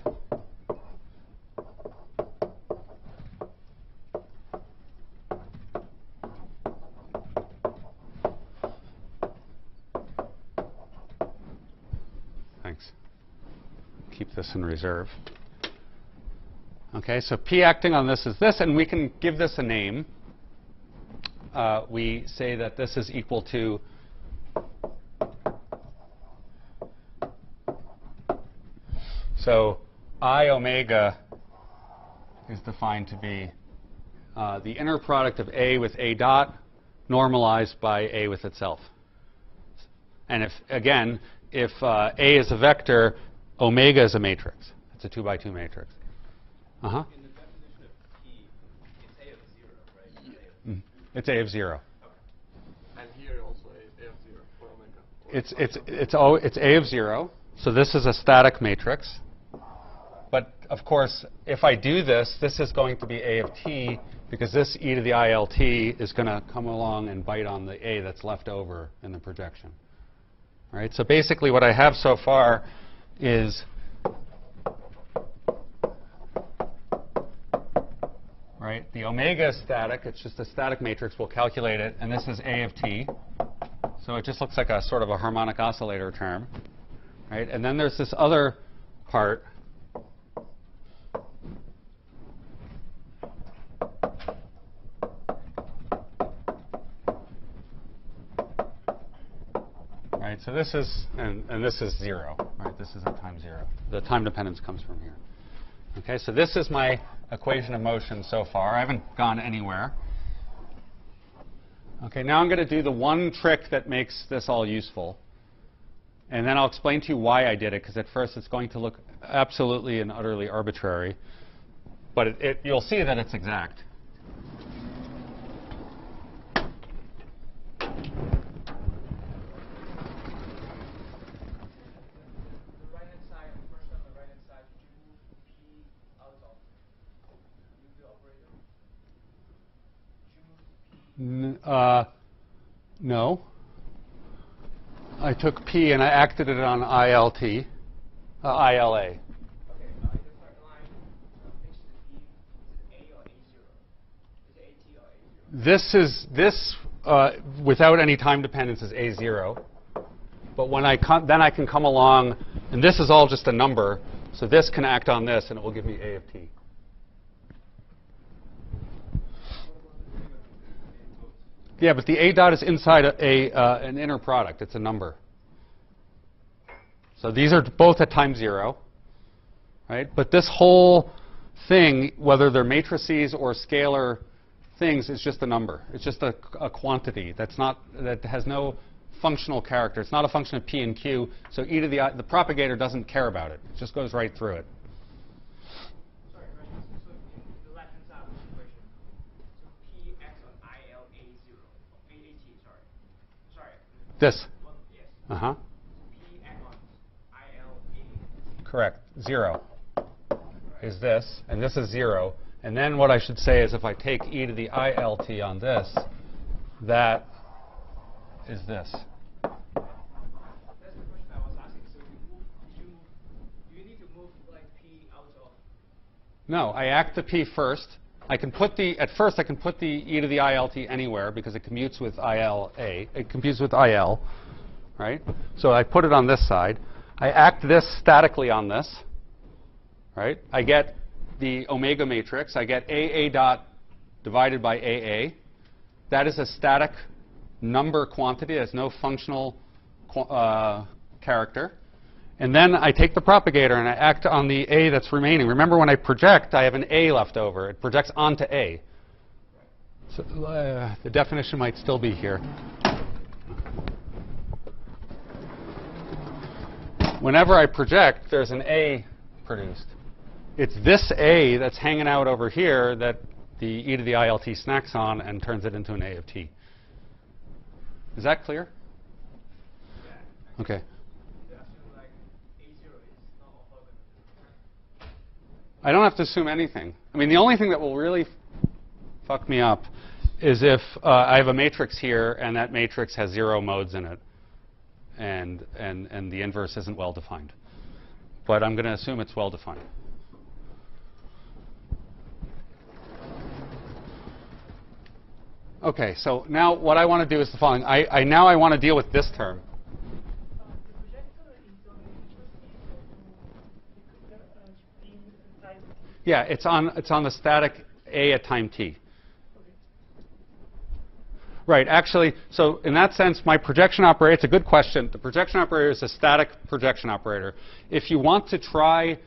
Thanks. Keep this in reserve. Okay, so P acting on this is this, and we can give this a name. Uh, we say that this is equal to So I omega is defined to be uh, the inner product of A with A dot normalized by A with itself. And if, again, if uh, A is a vector, omega is a matrix. It's a 2 by 2 matrix. Uh-huh. In the definition of P, it's A of zero, right? A Mm. It's A of 0. And here also A, of zero for omega. It's, it's, it's, o, it's A of 0. So this is a static matrix. Of course, if I do this, this is going to be A of t because this e to the ILT is going to come along and bite on the A that's left over in the projection. All right, so basically what I have so far is right, the omega is static. It's just a static matrix. We'll calculate it. And this is A of t. So it just looks like a sort of a harmonic oscillator term. Right? And then there's this other part. Right, so this is, and, and this is zero, right? This is at time zero. The time dependence comes from here. Okay, so this is my equation of motion so far. I haven't gone anywhere. Okay, now I'm going to do the one trick that makes this all useful. And then I'll explain to you why I did it, because at first it's going to look absolutely and utterly arbitrary. But it, it, you'll see that it's exact. The right hand side, first on the right hand side, did you move P out of move the operator? Did you move P? N- uh, no. I took P and I acted it on ILT, uh, ILA. Okay, in the third line, next to the P, is it A or A zero? Is it AT or A zero? This is this uh, without any time dependence is a zero. But when I then I can come along, and this is all just a number. So this can act on this, and it will give me a of t. Yeah, but the a dot is inside a, a uh, an inner product. It's a number. So these are both at time zero, right? But this whole thing, whether they're matrices or scalar things, is just a number. It's just a, a quantity that's not that has no functional character. It's not a function of p and q. So e to the i, the propagator doesn't care about it. It just goes right through it. Sorry, right, so in the left hand side of the equation, so P acts on ILA zero, AAT, sorry. Sorry. This. Uh huh. P acts on ILA. Correct. Zero is this, and this is zero. And then what I should say is if I take e to the ILT on this, that is this. That's the question I was asking. So you move, you, do you need to move like P out of? No, I act the P first. I can put the, at first I can put the e to the ILT anywhere because it commutes with ILA. It computes with IL, right? So I put it on this side. I act this statically on this, right? I get the omega matrix. I get AA dot divided by AA. That is a static number quantity. It has no functional uh, character. And then I take the propagator and I act on the A that's remaining. Remember, when I project, I have an A left over. It projects onto A. So uh, the definition might still be here. whenever I project, there's an A produced. It's this A that's hanging out over here that the e to the ILT snacks on and turns it into an A of t. Is that clear? Okay. I don't have to assume anything. I mean, the only thing that will really fuck me up is if uh, I have a matrix here and that matrix has zero modes in it and, and, and the inverse isn't well defined. But I'm going to assume it's well defined. Okay, so now what I want to do is the following. I, I now I want to deal with this term. Yeah, it's on it's on the static a at time t. Right, actually, so in that sense, my projection operator, it's a good question. The projection operator is a static projection operator. If you want to try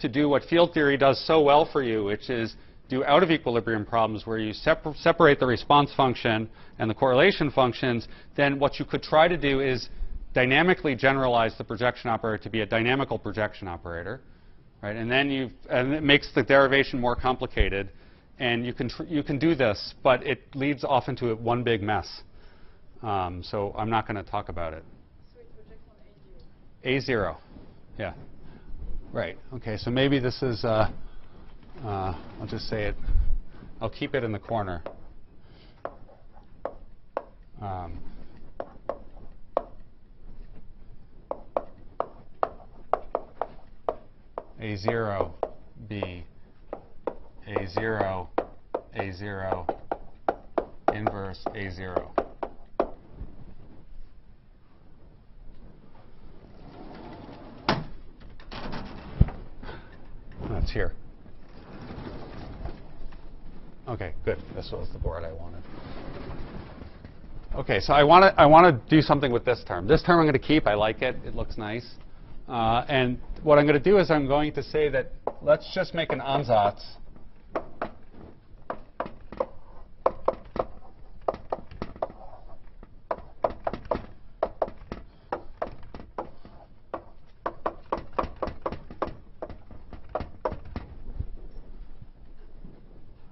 to do what field theory does so well for you, which is do out of equilibrium problems where you separ separate the response function and the correlation functions, then what you could try to do is dynamically generalize the projection operator to be a dynamical projection operator. Right? And then you and it makes the derivation more complicated. And you can, you can do this, but it leads often to one big mess. Um, so I'm not going to talk about it. So it A zero. A0. Yeah. Right. Okay, so maybe this is, uh, uh, I'll just say it, I'll keep it in the corner. Um, A0, B, A0, A0, inverse A0. That's here. Okay, good. This was the board I wanted. Okay, so I want to I want to do something with this term. This term I'm going to keep. I like it. It looks nice. Uh, and what I'm going to do is I'm going to say that let's just make an ansatz.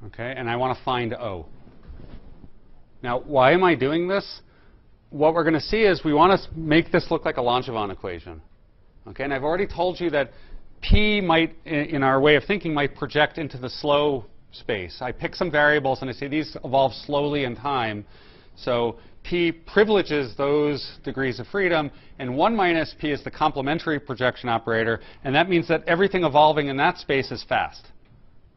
Okay, and I want to find O. Now, why am I doing this? What we're going to see is we want to make this look like a Langevin equation. Okay, and I've already told you that P might, in our way of thinking, might project into the slow space. I pick some variables and I say these evolve slowly in time. So P privileges those degrees of freedom, and 1 minus P is the complementary projection operator, and that means that everything evolving in that space is fast.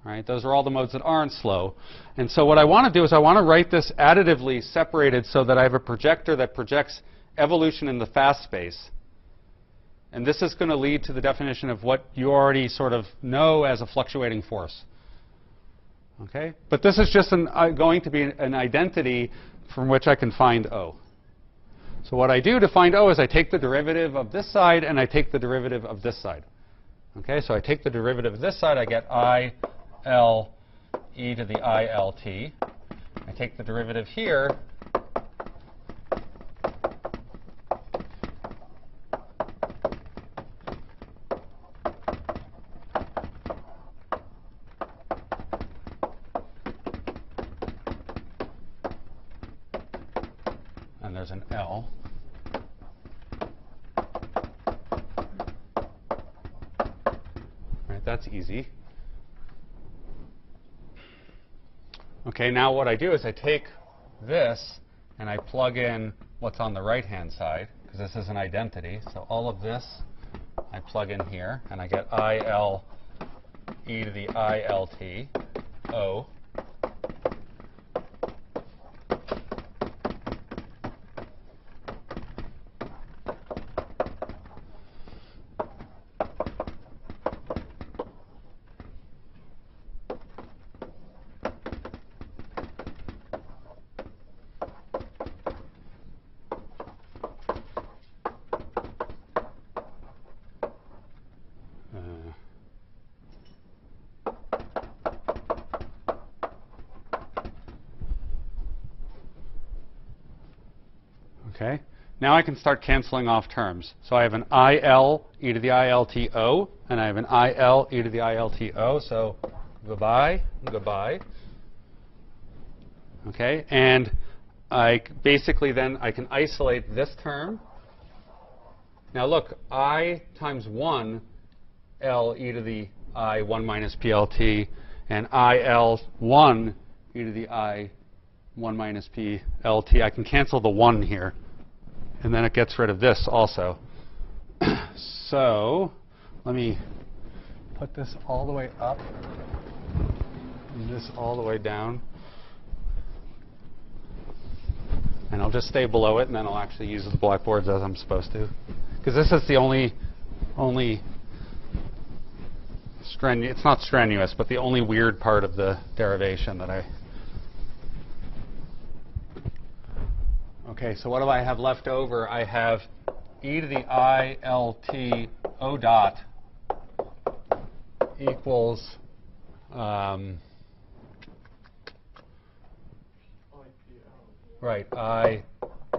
Right? Those are all the modes that aren't slow. And so what I want to do is I want to write this additively separated so that I have a projector that projects evolution in the fast space. And this is going to lead to the definition of what you already sort of know as a fluctuating force. Okay? But this is just an, uh, going to be an, an identity from which I can find O. So what I do to find O is I take the derivative of this side and I take the derivative of this side. Okay, so I take the derivative of this side, I get I L e to the I L T. I take the derivative here, and there's an L. Right, that's easy. Okay, now what I do is I take this and I plug in what's on the right-hand side, because this is an identity. So all of this I plug in here, and I get IL e to the ILT O. Uh, Okay, I can start canceling off terms. So I have an IL e to the ILTO, and I have an IL e to the ILTO. So goodbye, goodbye. Okay, and I basically then I can isolate this term. Now look, I times 1 L e to the I 1 minus PLT and IL 1 e to the I 1 minus PLT. I can cancel the 1 here. And then it gets rid of this also. so let me put this all the way up and this all the way down. And I'll just stay below it, and then I'll actually use the blackboards as I'm supposed to. Because this is the only, only strenu- it's not strenuous, but the only weird part of the derivation that I. Okay, so what do I have left over? I have e to the i l t o dot equals um, Right, I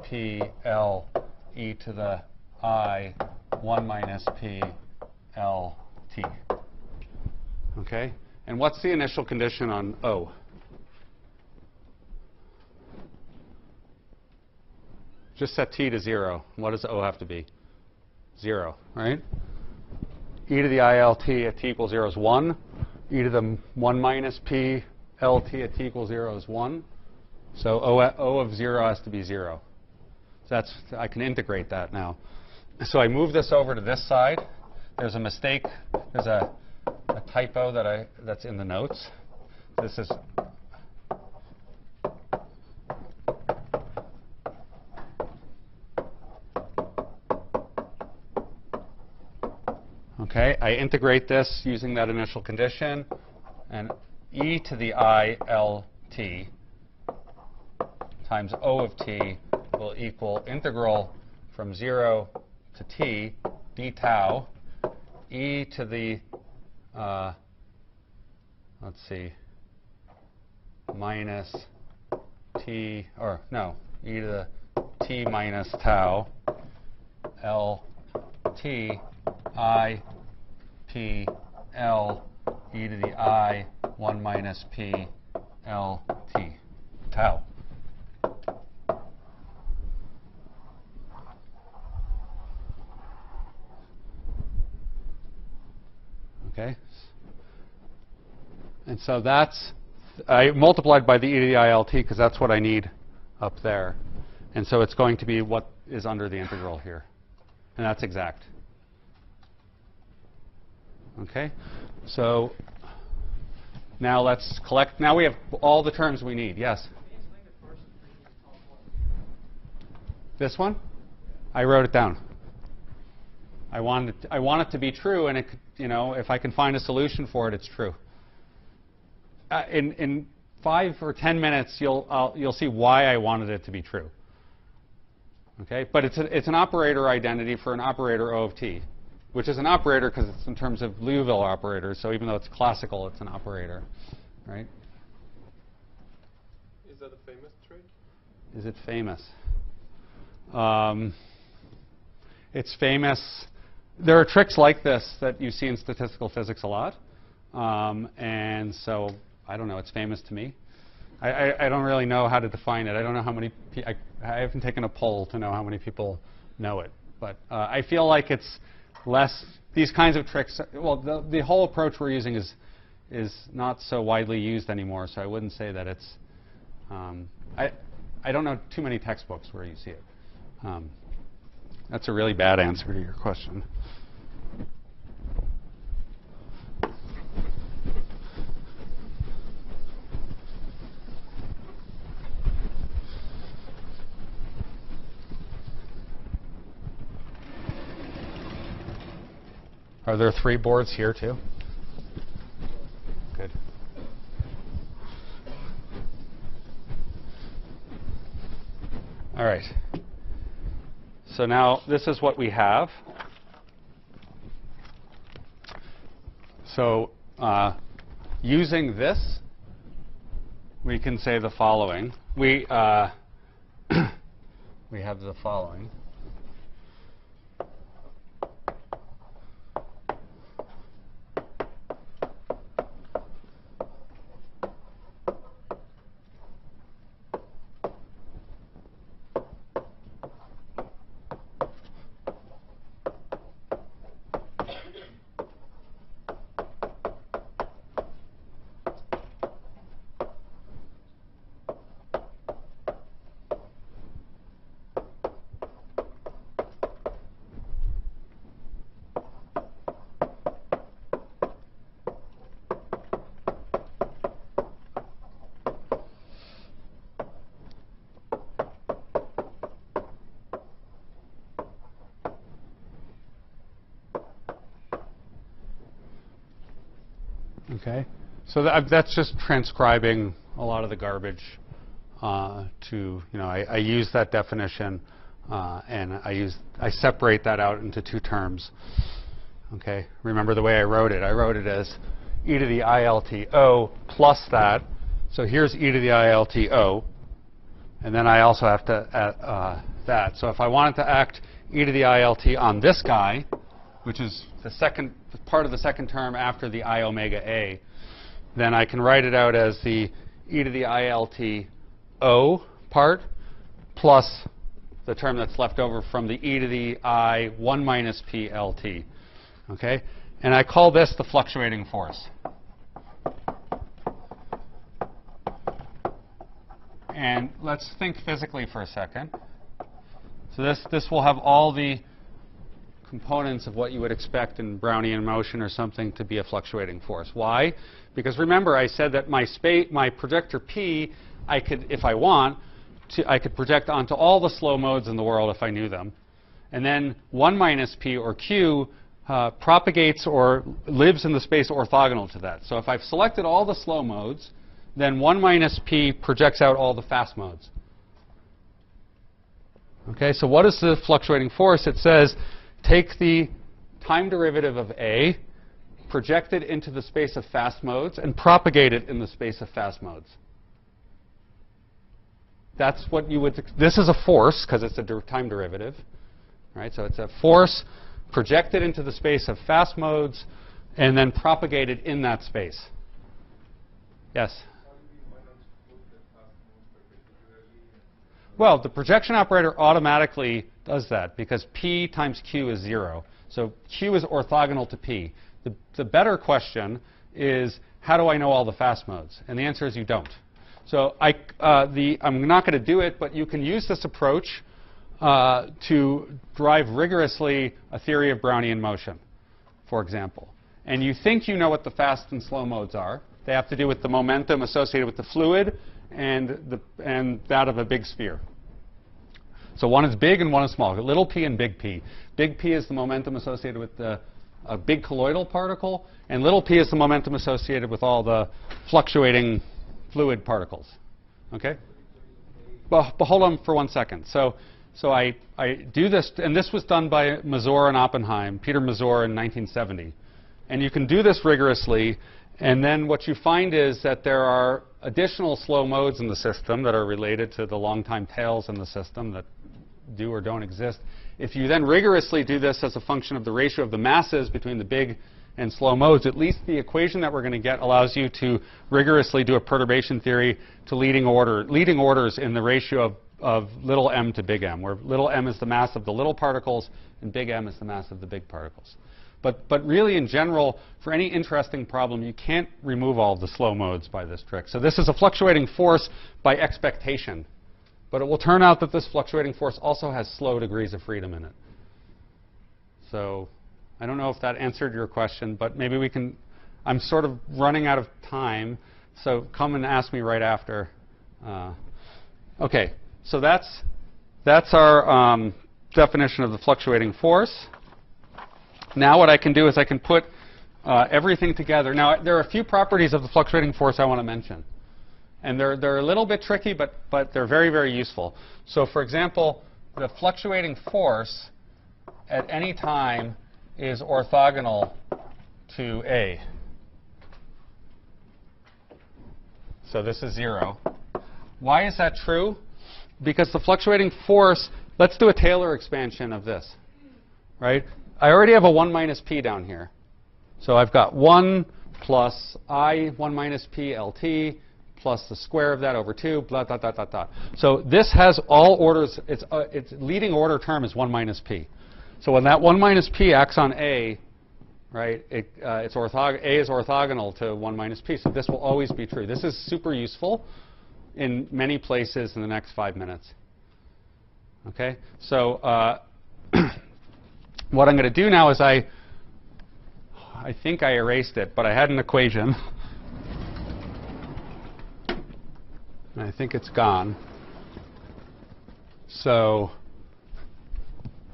P L e to the I 1 minus P L T. Okay? And what's the initial condition on O? Just set T to 0. What does O have to be? 0, right? e to the ILT at T equals 0 is 1. e to the 1 minus P LT at T equals 0 is 1. So o of 0 has to be 0. So that's, I can integrate that now. So I move this over to this side. There's a mistake. There's a, a typo that I, that's in the notes. This is Okay, I integrate this using that initial condition, and e to the i l t times O of t will equal integral from 0 to t d tau. E to the, uh, let's see, minus t, or no, e to the t minus tau l t i p l e to the i 1 minus p l t tau. Okay? And so that's, I multiplied by the e to the ILT because that's what I need up there. And so it's going to be what is under the integral here. And that's exact. Okay? So now let's collect. Now we have all the terms we need. Yes? This one? I wrote it down. I want it, I want it to be true, and it, you know, if I can find a solution for it, it's true. Uh, in, in five or ten minutes, you'll, you'll see why I wanted it to be true. Okay, but it's, a, it's an operator identity for an operator O of t, which is an operator because it's in terms of Liouville operators. So even though it's classical, it's an operator, right? Is that a famous trick? Is it famous? Um, it's famous. There are tricks like this that you see in statistical physics a lot, um, and so I don't know. It's famous to me. I, I, I don't really know how to define it. I don't know how many. Pe- I, I haven't taken a poll to know how many people know it, but uh, I feel like it's less. These kinds of tricks. Well, the, the whole approach we're using is is not so widely used anymore. So I wouldn't say that it's. Um, I I don't know too many textbooks where you see it. Um, that's a really bad answer to your question. Are there three boards here too? Good. All right. So now this is what we have. So uh, using this, we can say the following. We, uh, we have the following. Okay, so that, that's just transcribing a lot of the garbage uh, to, you know, I, I use that definition uh, and I use, I separate that out into two terms. Okay, remember the way I wrote it. I wrote it as e to the ILTO plus that. So here's e to the ILTO, and then I also have to add uh, that. So if I wanted to act e to the ILT on this guy, which is the second part of the second term after the I omega A, then I can write it out as the e to the ILT O part plus the term that's left over from the e to the I 1 minus PLT. Okay? And I call this the fluctuating force. And let's think physically for a second. So this, this will have all the components of what you would expect in Brownian motion or something to be a fluctuating force. Why? Because remember I said that my, my projector P, I could, if I want, to, I could project onto all the slow modes in the world if I knew them. And then 1 minus P or Q uh, propagates or lives in the space orthogonal to that. So if I've selected all the slow modes, then 1 minus P projects out all the fast modes. Okay, so what is the fluctuating force? It says take the time derivative of A, project it into the space of fast modes, and propagate it in the space of fast modes. That's what you would, this is a force because it's a der time derivative. Right, so it's a force projected into the space of fast modes and then propagated in that space. Yes? Well, the projection operator automatically does that because P times Q is 0. So Q is orthogonal to P. The, the better question is, how do I know all the fast modes? And the answer is you don't. So I, uh, the, I'm not going to do it, but you can use this approach uh, to drive rigorously a theory of Brownian motion, for example. And you think you know what the fast and slow modes are. They have to do with the momentum associated with the fluid and, the, and that of a big sphere. So one is big and one is small. Little p and big P. Big P is the momentum associated with the, a big colloidal particle, and little p is the momentum associated with all the fluctuating fluid particles. Okay? But, but hold on for one second. So, so I, I do this, and this was done by Mazur and Oppenheim, Peter Mazur in 1970. And you can do this rigorously, and then what you find is that there are additional slow modes in the system that are related to the long time tails in the system that do or don't exist. If you then rigorously do this as a function of the ratio of the masses between the big and slow modes, at least the equation that we're going to get allows you to rigorously do a perturbation theory to leading order, leading orders in the ratio of, of little m to big M, where little m is the mass of the little particles and big M is the mass of the big particles. But, but really, in general, for any interesting problem, you can't remove all the slow modes by this trick. So this is a fluctuating force by expectation. But it will turn out that this fluctuating force also has slow degrees of freedom in it. So I don't know if that answered your question, but maybe we can. I'm sort of running out of time, so come and ask me right after. Uh, okay, so that's that's our um, definition of the fluctuating force. Now what I can do is I can put uh, everything together. Now there are a few properties of the fluctuating force I want to mention. And they're, they're a little bit tricky, but, but they're very, very useful. So for example, the fluctuating force at any time is orthogonal to A. So this is 0. Why is that true? Because the fluctuating force, let's do a Taylor expansion of this. Right? I already have a 1 minus p down here. So I've got 1 plus i 1 minus p lt plus the square of that over 2, blah, blah, blah, blah, blah. So this has all orders. Its, uh, its leading order term is 1 minus p. So when that 1 minus p acts on A, right, it, uh, it's orthog A is orthogonal to 1 minus p. So this will always be true. This is super useful in many places in the next five minutes. Okay? So uh, what I'm going to do now is I, I think I erased it, but I had an equation. I think it's gone. So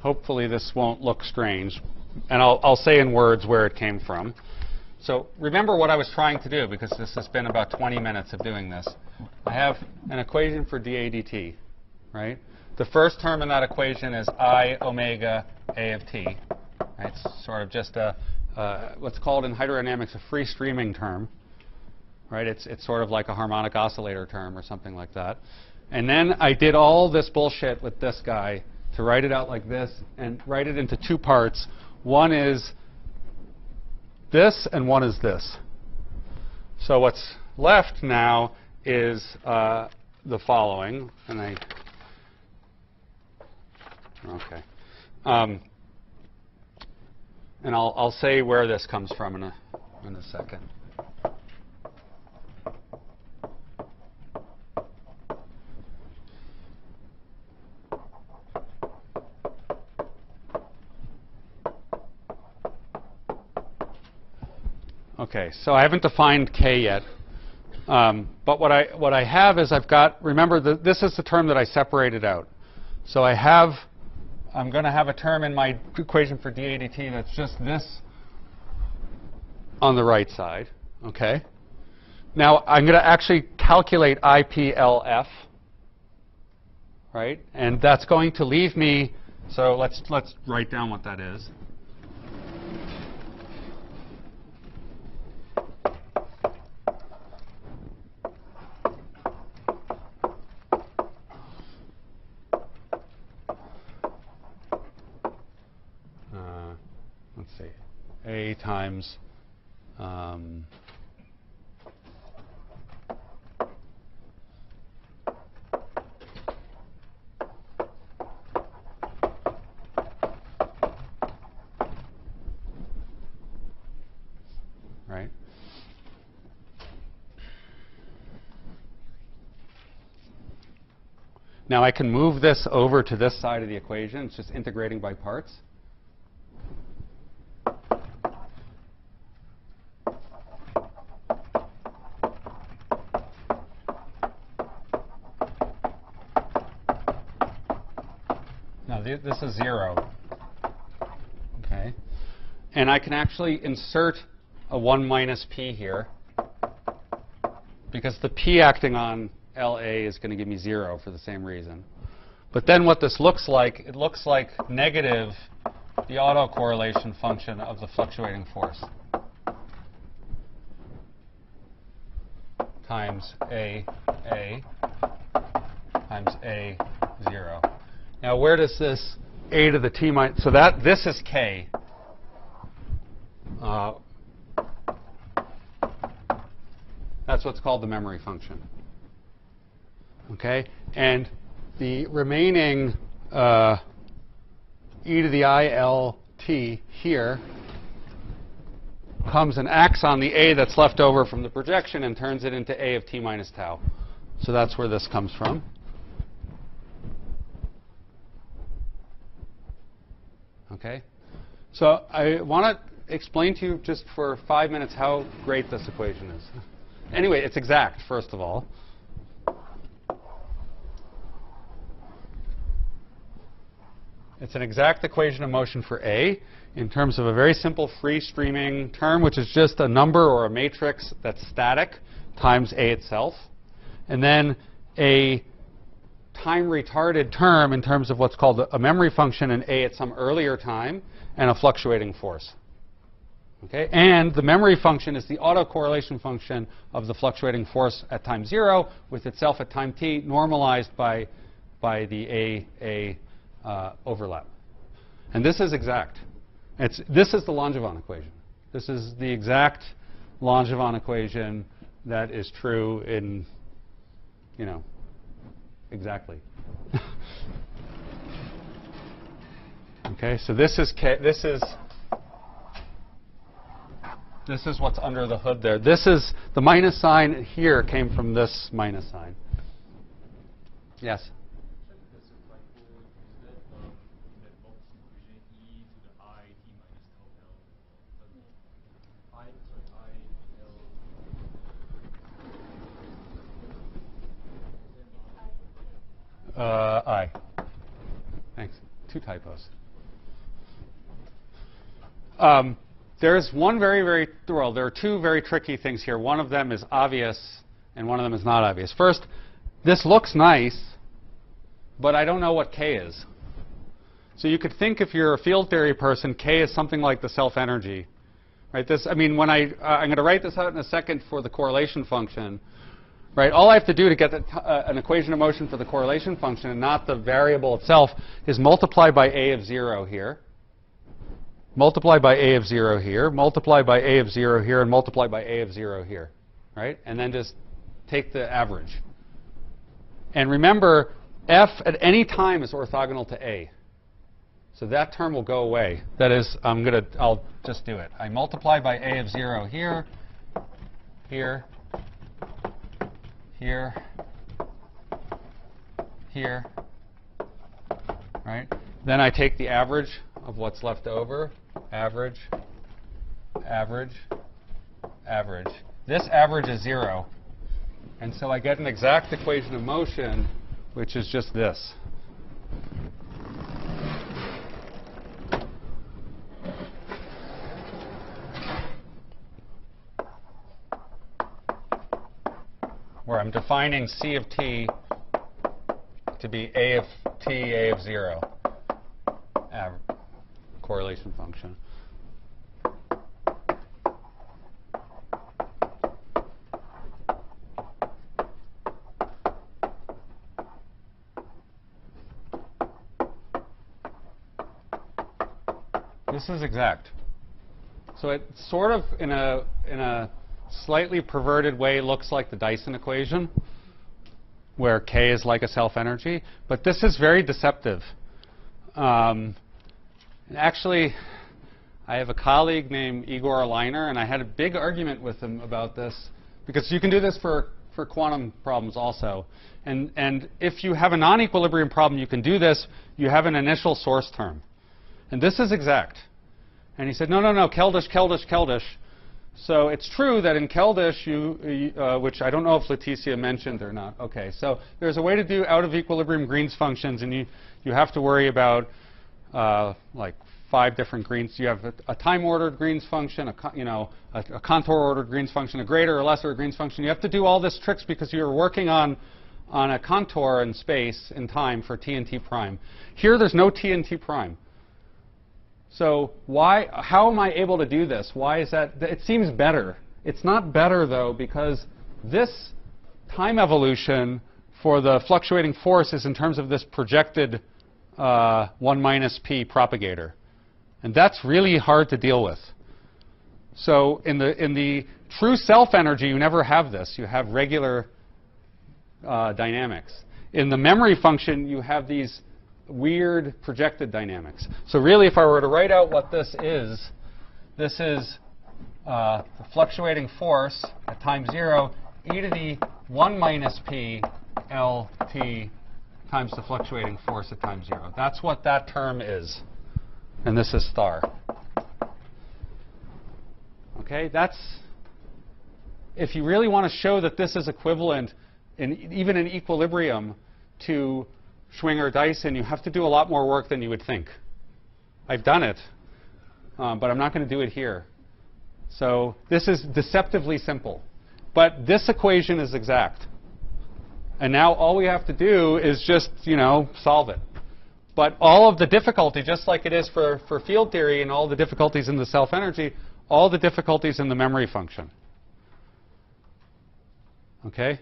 hopefully this won't look strange. And I'll, I'll say in words where it came from. So remember what I was trying to do, because this has been about 20 minutes of doing this. I have an equation for dA dt, right? The first term in that equation is I omega A of t. It's sort of just a, uh, what's called in hydrodynamics a free streaming term. Right? It's, it's sort of like a harmonic oscillator term or something like that. And then I did all this bullshit with this guy to write it out like this and write it into two parts. One is this and one is this. So what's left now is uh, the following, and I okay, um, and I'll I'll say where this comes from in a in a second. Okay, so I haven't defined k yet. Um, but what I, what I have is I've got, remember, the, this is the term that I separated out. So I have, I'm going to have a term in my equation for dA dt that's just this on the right side. Okay? Now, I'm going to actually calculate IPLF, right? And that's going to leave me, so let's, let's write down what that is. uh, let's see, Times um, right? Now I can move this over to this side of the equation. It's just integrating by parts. This is zero. Okay. And I can actually insert a 1 minus p here because the p acting on LA is going to give me 0 for the same reason. But then what this looks like, it looks like negative the autocorrelation function of the fluctuating force times A A times A 0. Now where does this A to the T minus, so that, this is K. Uh, that's what's called the memory function. Okay? And the remaining uh, e to the i l t here comes and acts on the a that's left over from the projection and turns it into a of t minus tau. So that's where this comes from. Okay? So I want to explain to you just for five minutes how great this equation is. Anyway, it's exact, first of all. It's an exact equation of motion for A in terms of a very simple free streaming term, which is just a number or a matrix that's static times A itself. And then a time retarded term in terms of what's called a memory function in A at some earlier time and a fluctuating force. Okay? And the memory function is the autocorrelation function of the fluctuating force at time zero with itself at time t normalized by, by the A, A uh, overlap. And this is exact. It's, this is the Langevin equation. This is the exact Langevin equation that is true in, you know, exactly. okay, so this is this is this is what's under the hood there. This is the minus sign here came from this minus sign. Yes. Uh, I. Thanks. Two typos. Um, there's one very, very, well, there are two very tricky things here. One of them is obvious, and one of them is not obvious. First, this looks nice, but I don't know what K is. So you could think if you're a field theory person, K is something like the self-energy. Right? This, I mean, when I, uh, I'm going to write this out in a second for the correlation function. Right? All I have to do to get the uh, an equation of motion for the correlation function and not the variable itself is multiply by a of 0 here multiply by a of 0 here, multiply by a of 0 here, and multiply by a of 0 here, right? And then just take the average. And remember, f at any time is orthogonal to a. So that term will go away. That is, I'm going to, I'll just do it. I multiply by a of 0 here, here, here, here, right? Then I take the average of what's left over, average, average, average. This average is 0. And so I get an exact equation of motion, which is just this. Where I'm defining C of t to be A of t, A of 0 average correlation function. This is exact. So it sort of, in a, in a slightly perverted way, looks like the Dyson equation, where K is like a self-energy. But this is very deceptive. Um, actually, I have a colleague named Igor Aleiner, and I had a big argument with him about this, because you can do this for, for quantum problems also. And, and if you have a non-equilibrium problem, you can do this. You have an initial source term. And this is exact. And he said, no, no, no, Keldysh, Keldysh, Keldysh. So it's true that in Keldysh, you, uh, which I don't know if Leticia mentioned or not. Okay, so there's a way to do out of equilibrium Green's functions, and you, you have to worry about uh, like five different Greens. You have a, a time-ordered Green's function, a you know, a, a contour-ordered Green's function, a greater or lesser Green's function. You have to do all this tricks because you're working on on a contour in space in time for t and t prime. Here, there's no t and t prime. So why, how am I able to do this? Why is that? It seems better. It's not better, though, because this time evolution for the fluctuating force is in terms of this projected uh, 1 minus p propagator. And that's really hard to deal with. So in the, in the true self-energy, you never have this. You have regular uh, dynamics. In the memory function, you have these weird projected dynamics. So really, if I were to write out what this is, this is uh, the fluctuating force at time 0 e to the 1 minus p L t times the fluctuating force at time 0. That's what that term is. And this is star. Okay, that's, if you really want to show that this is equivalent, in, even in equilibrium, to Schwinger Dyson, you have to do a lot more work than you would think. I've done it, um, but I'm not going to do it here. So this is deceptively simple. But this equation is exact. And now all we have to do is just, you know, solve it. But all of the difficulty, just like it is for, for field theory and all the difficulties in the self-energy, all the difficulties in the memory function. Okay?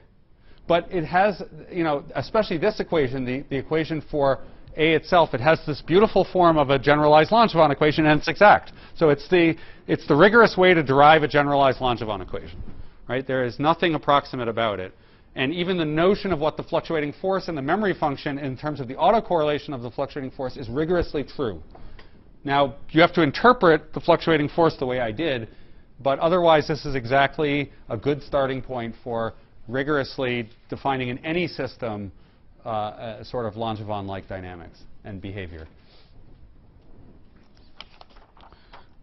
But it has, you know, especially this equation, the, the equation for A itself, it has this beautiful form of a generalized Langevin equation, and it's exact. So it's the, it's the rigorous way to derive a generalized Langevin equation. Right? There is nothing approximate about it. And even the notion of what the fluctuating force and the memory function in terms of the autocorrelation of the fluctuating force is rigorously true. Now, you have to interpret the fluctuating force the way I did, but otherwise this is exactly a good starting point for rigorously defining in any system uh, a sort of Langevin-like dynamics and behavior.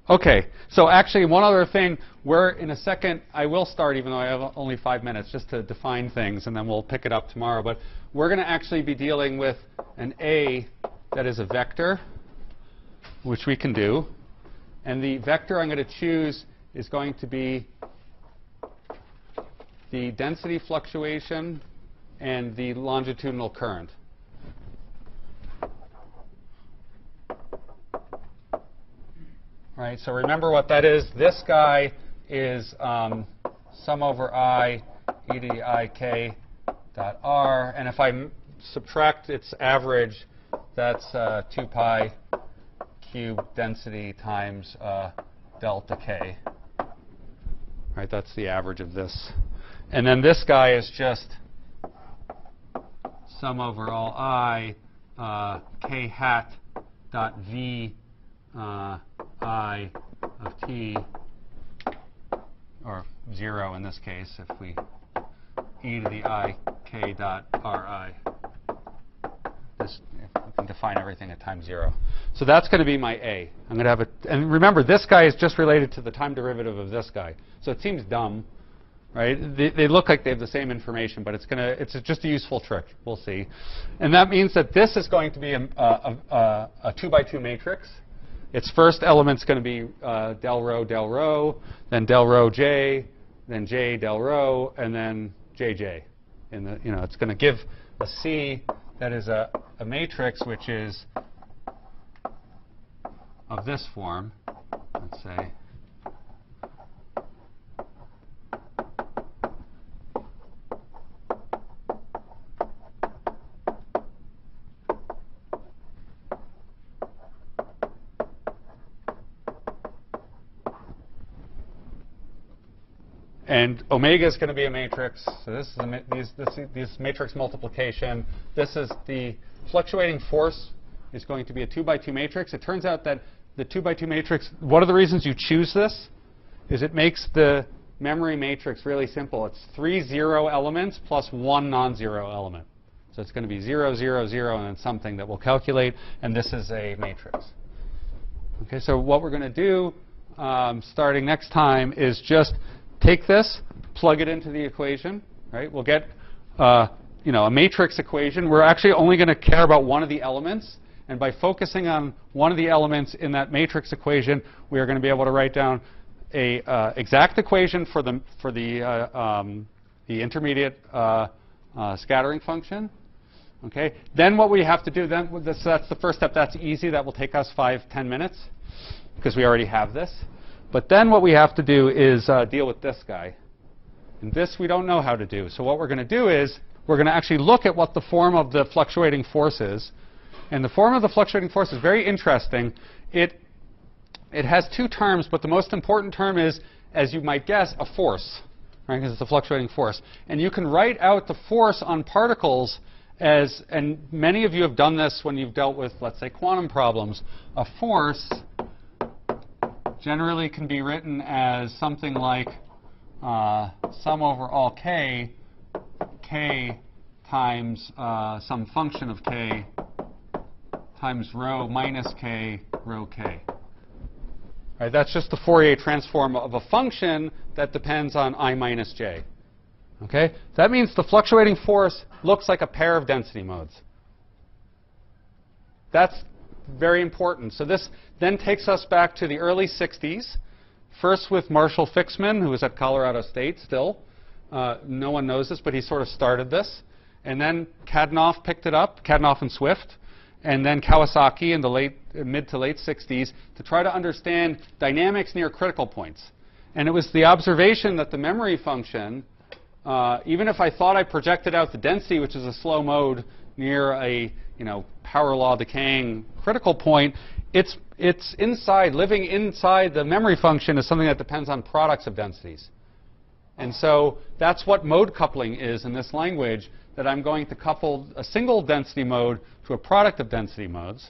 Okay, so actually one other thing, where in a second, I will start even though I have only five minutes just to define things and then we'll pick it up tomorrow. But we're going to actually be dealing with an A that is a vector, which we can do. And the vector I'm going to choose is going to be the density fluctuation and the longitudinal current. Right, so remember what that is. This guy is um, sum over i e to the i k dot r. And if I subtract its average, that's uh, 2 pi cube density times uh, delta k. Right, that's the average of this. And then this guy is just sum over all i uh, k hat dot v uh, i of t, or 0 in this case, if we e to the i k dot ri. This, we can define everything at time 0. So that's going to be my a. I'm going to have a, and remember, this guy is just related to the time derivative of this guy. So it seems dumb, right? They, they look like they have the same information, but it's going to, it's just a useful trick. We'll see. And that means that this is going to be a, a, a, a two by two matrix. Its first element's going to be uh, del rho, del rho, then del rho j, then j del rho, and then jj. In the, you know, it's going to give a C that is a, a matrix which is of this form, let's say. And omega is going to be a matrix. So this is a these, this, this matrix multiplication. This is the fluctuating force is going to be a 2 by 2 matrix. It turns out that the 2 by 2 matrix, one of the reasons you choose this is it makes the memory matrix really simple. It's three zero elements plus one non-zero element. So it's going to be 0, 0, 0, and then something that we'll calculate. And this is a matrix. Okay, so what we're going to do um, starting next time is just take this, plug it into the equation, right? We'll get uh, you know, a matrix equation. We're actually only going to care about one of the elements. And by focusing on one of the elements in that matrix equation, we are going to be able to write down a uh, exact equation for the, for the, uh, um, the intermediate uh, uh, scattering function. Okay. Then what we have to do, then this, that's the first step. That's easy. That will take us five, ten minutes because we already have this. But then what we have to do is uh, deal with this guy. And this we don't know how to do. So what we're going to do is we're going to actually look at what the form of the fluctuating force is. And the form of the fluctuating force is very interesting. It, it has two terms, but the most important term is, as you might guess, a force, right? Because it's a fluctuating force. And you can write out the force on particles as, and many of you have done this when you've dealt with, let's say, quantum problems. A force generally can be written as something like uh, sum over all k, k times uh, some function of k times rho minus k, rho k. All right, that's just the Fourier transform of a function that depends on i minus j. Okay? That means the fluctuating force looks like a pair of density modes. That's very important. So this then takes us back to the early 60s, first with Marshall Fixman, who was at Colorado State still. Uh, no one knows this, but he sort of started this. And then Kadanoff picked it up, Kadanoff and Swift, and then Kawasaki in the late, mid to late 60s to try to understand dynamics near critical points. And it was the observation that the memory function, uh, even if I thought I projected out the density, which is a slow mode near a you know, power law decaying critical point, it's, it's inside, living inside the memory function is something that depends on products of densities. And so that's what mode coupling is in this language, that I'm going to couple a single density mode to a product of density modes.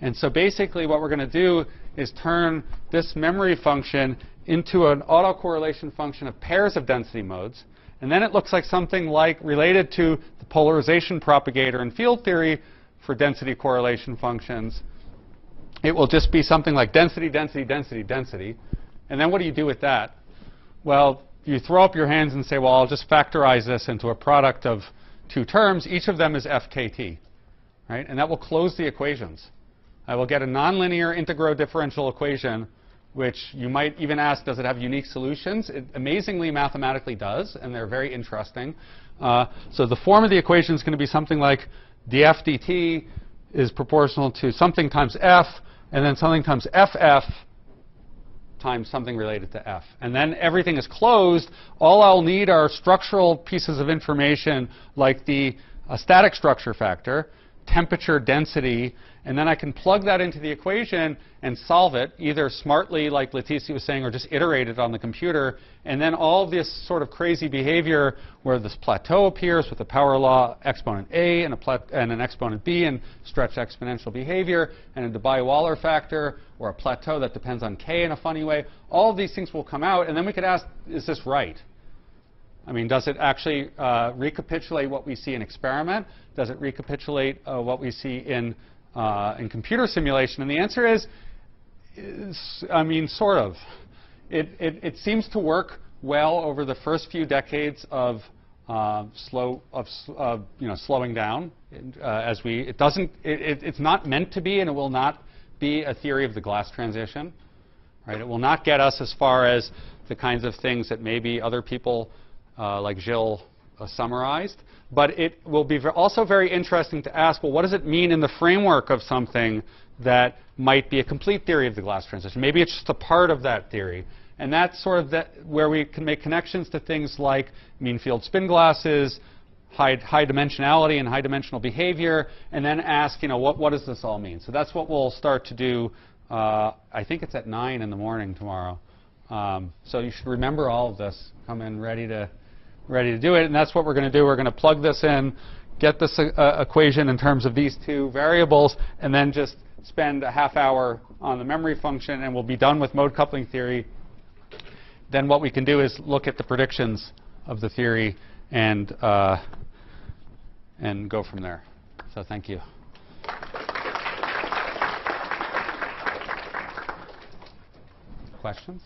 And so basically what we're going to do is turn this memory function into an autocorrelation function of pairs of density modes. And then it looks like something like related to the polarization propagator in field theory for density correlation functions. It will just be something like density, density, density, density. And then what do you do with that? Well, you throw up your hands and say, well, I'll just factorize this into a product of two terms. Each of them is fkt, right? And that will close the equations. I will get a nonlinear integral differential equation which you might even ask, does it have unique solutions? It amazingly mathematically does, and they're very interesting. Uh, so the form of the equation is going to be something like df dt is proportional to something times f, and then something times ff times something related to f. And then everything is closed. All I'll need are structural pieces of information like the uh, static structure factor, temperature, density, and then I can plug that into the equation and solve it, either smartly, like Leticia was saying, or just iterate it on the computer. And then all this sort of crazy behavior where this plateau appears with a power law exponent A and, and an exponent B and stretched exponential behavior and a Debye-Waller factor or a plateau that depends on K in a funny way. All of these things will come out, and then we could ask, is this right? I mean, does it actually uh, recapitulate what we see in experiment? Does it recapitulate uh, what we see in, uh, in computer simulation? And the answer is, is I mean, sort of. It, it, it, seems to work well over the first few decades of uh, slow of you know slowing down uh, as we. It doesn't. It, it's not meant to be, and it will not be a theory of the glass transition. Right? It will not get us as far as the kinds of things that maybe other people uh, like Gilles uh, summarized. But it will be also very interesting to ask, well, what does it mean in the framework of something that might be a complete theory of the glass transition? Maybe it's just a part of that theory. And that's sort of that where we can make connections to things like mean field spin glasses, high, high dimensionality and high dimensional behavior, and then ask, you know, what, what does this all mean? So that's what we'll start to do. Uh, I think it's at 9 in the morning tomorrow. Um, so you should remember all of this. Come in ready to ready to do it. And that's what we're going to do. We're going to plug this in, get this uh, equation in terms of these two variables, and then just spend a half hour on the memory function, and we'll be done with mode coupling theory. Then what we can do is look at the predictions of the theory and, uh, and go from there. So thank you. Questions?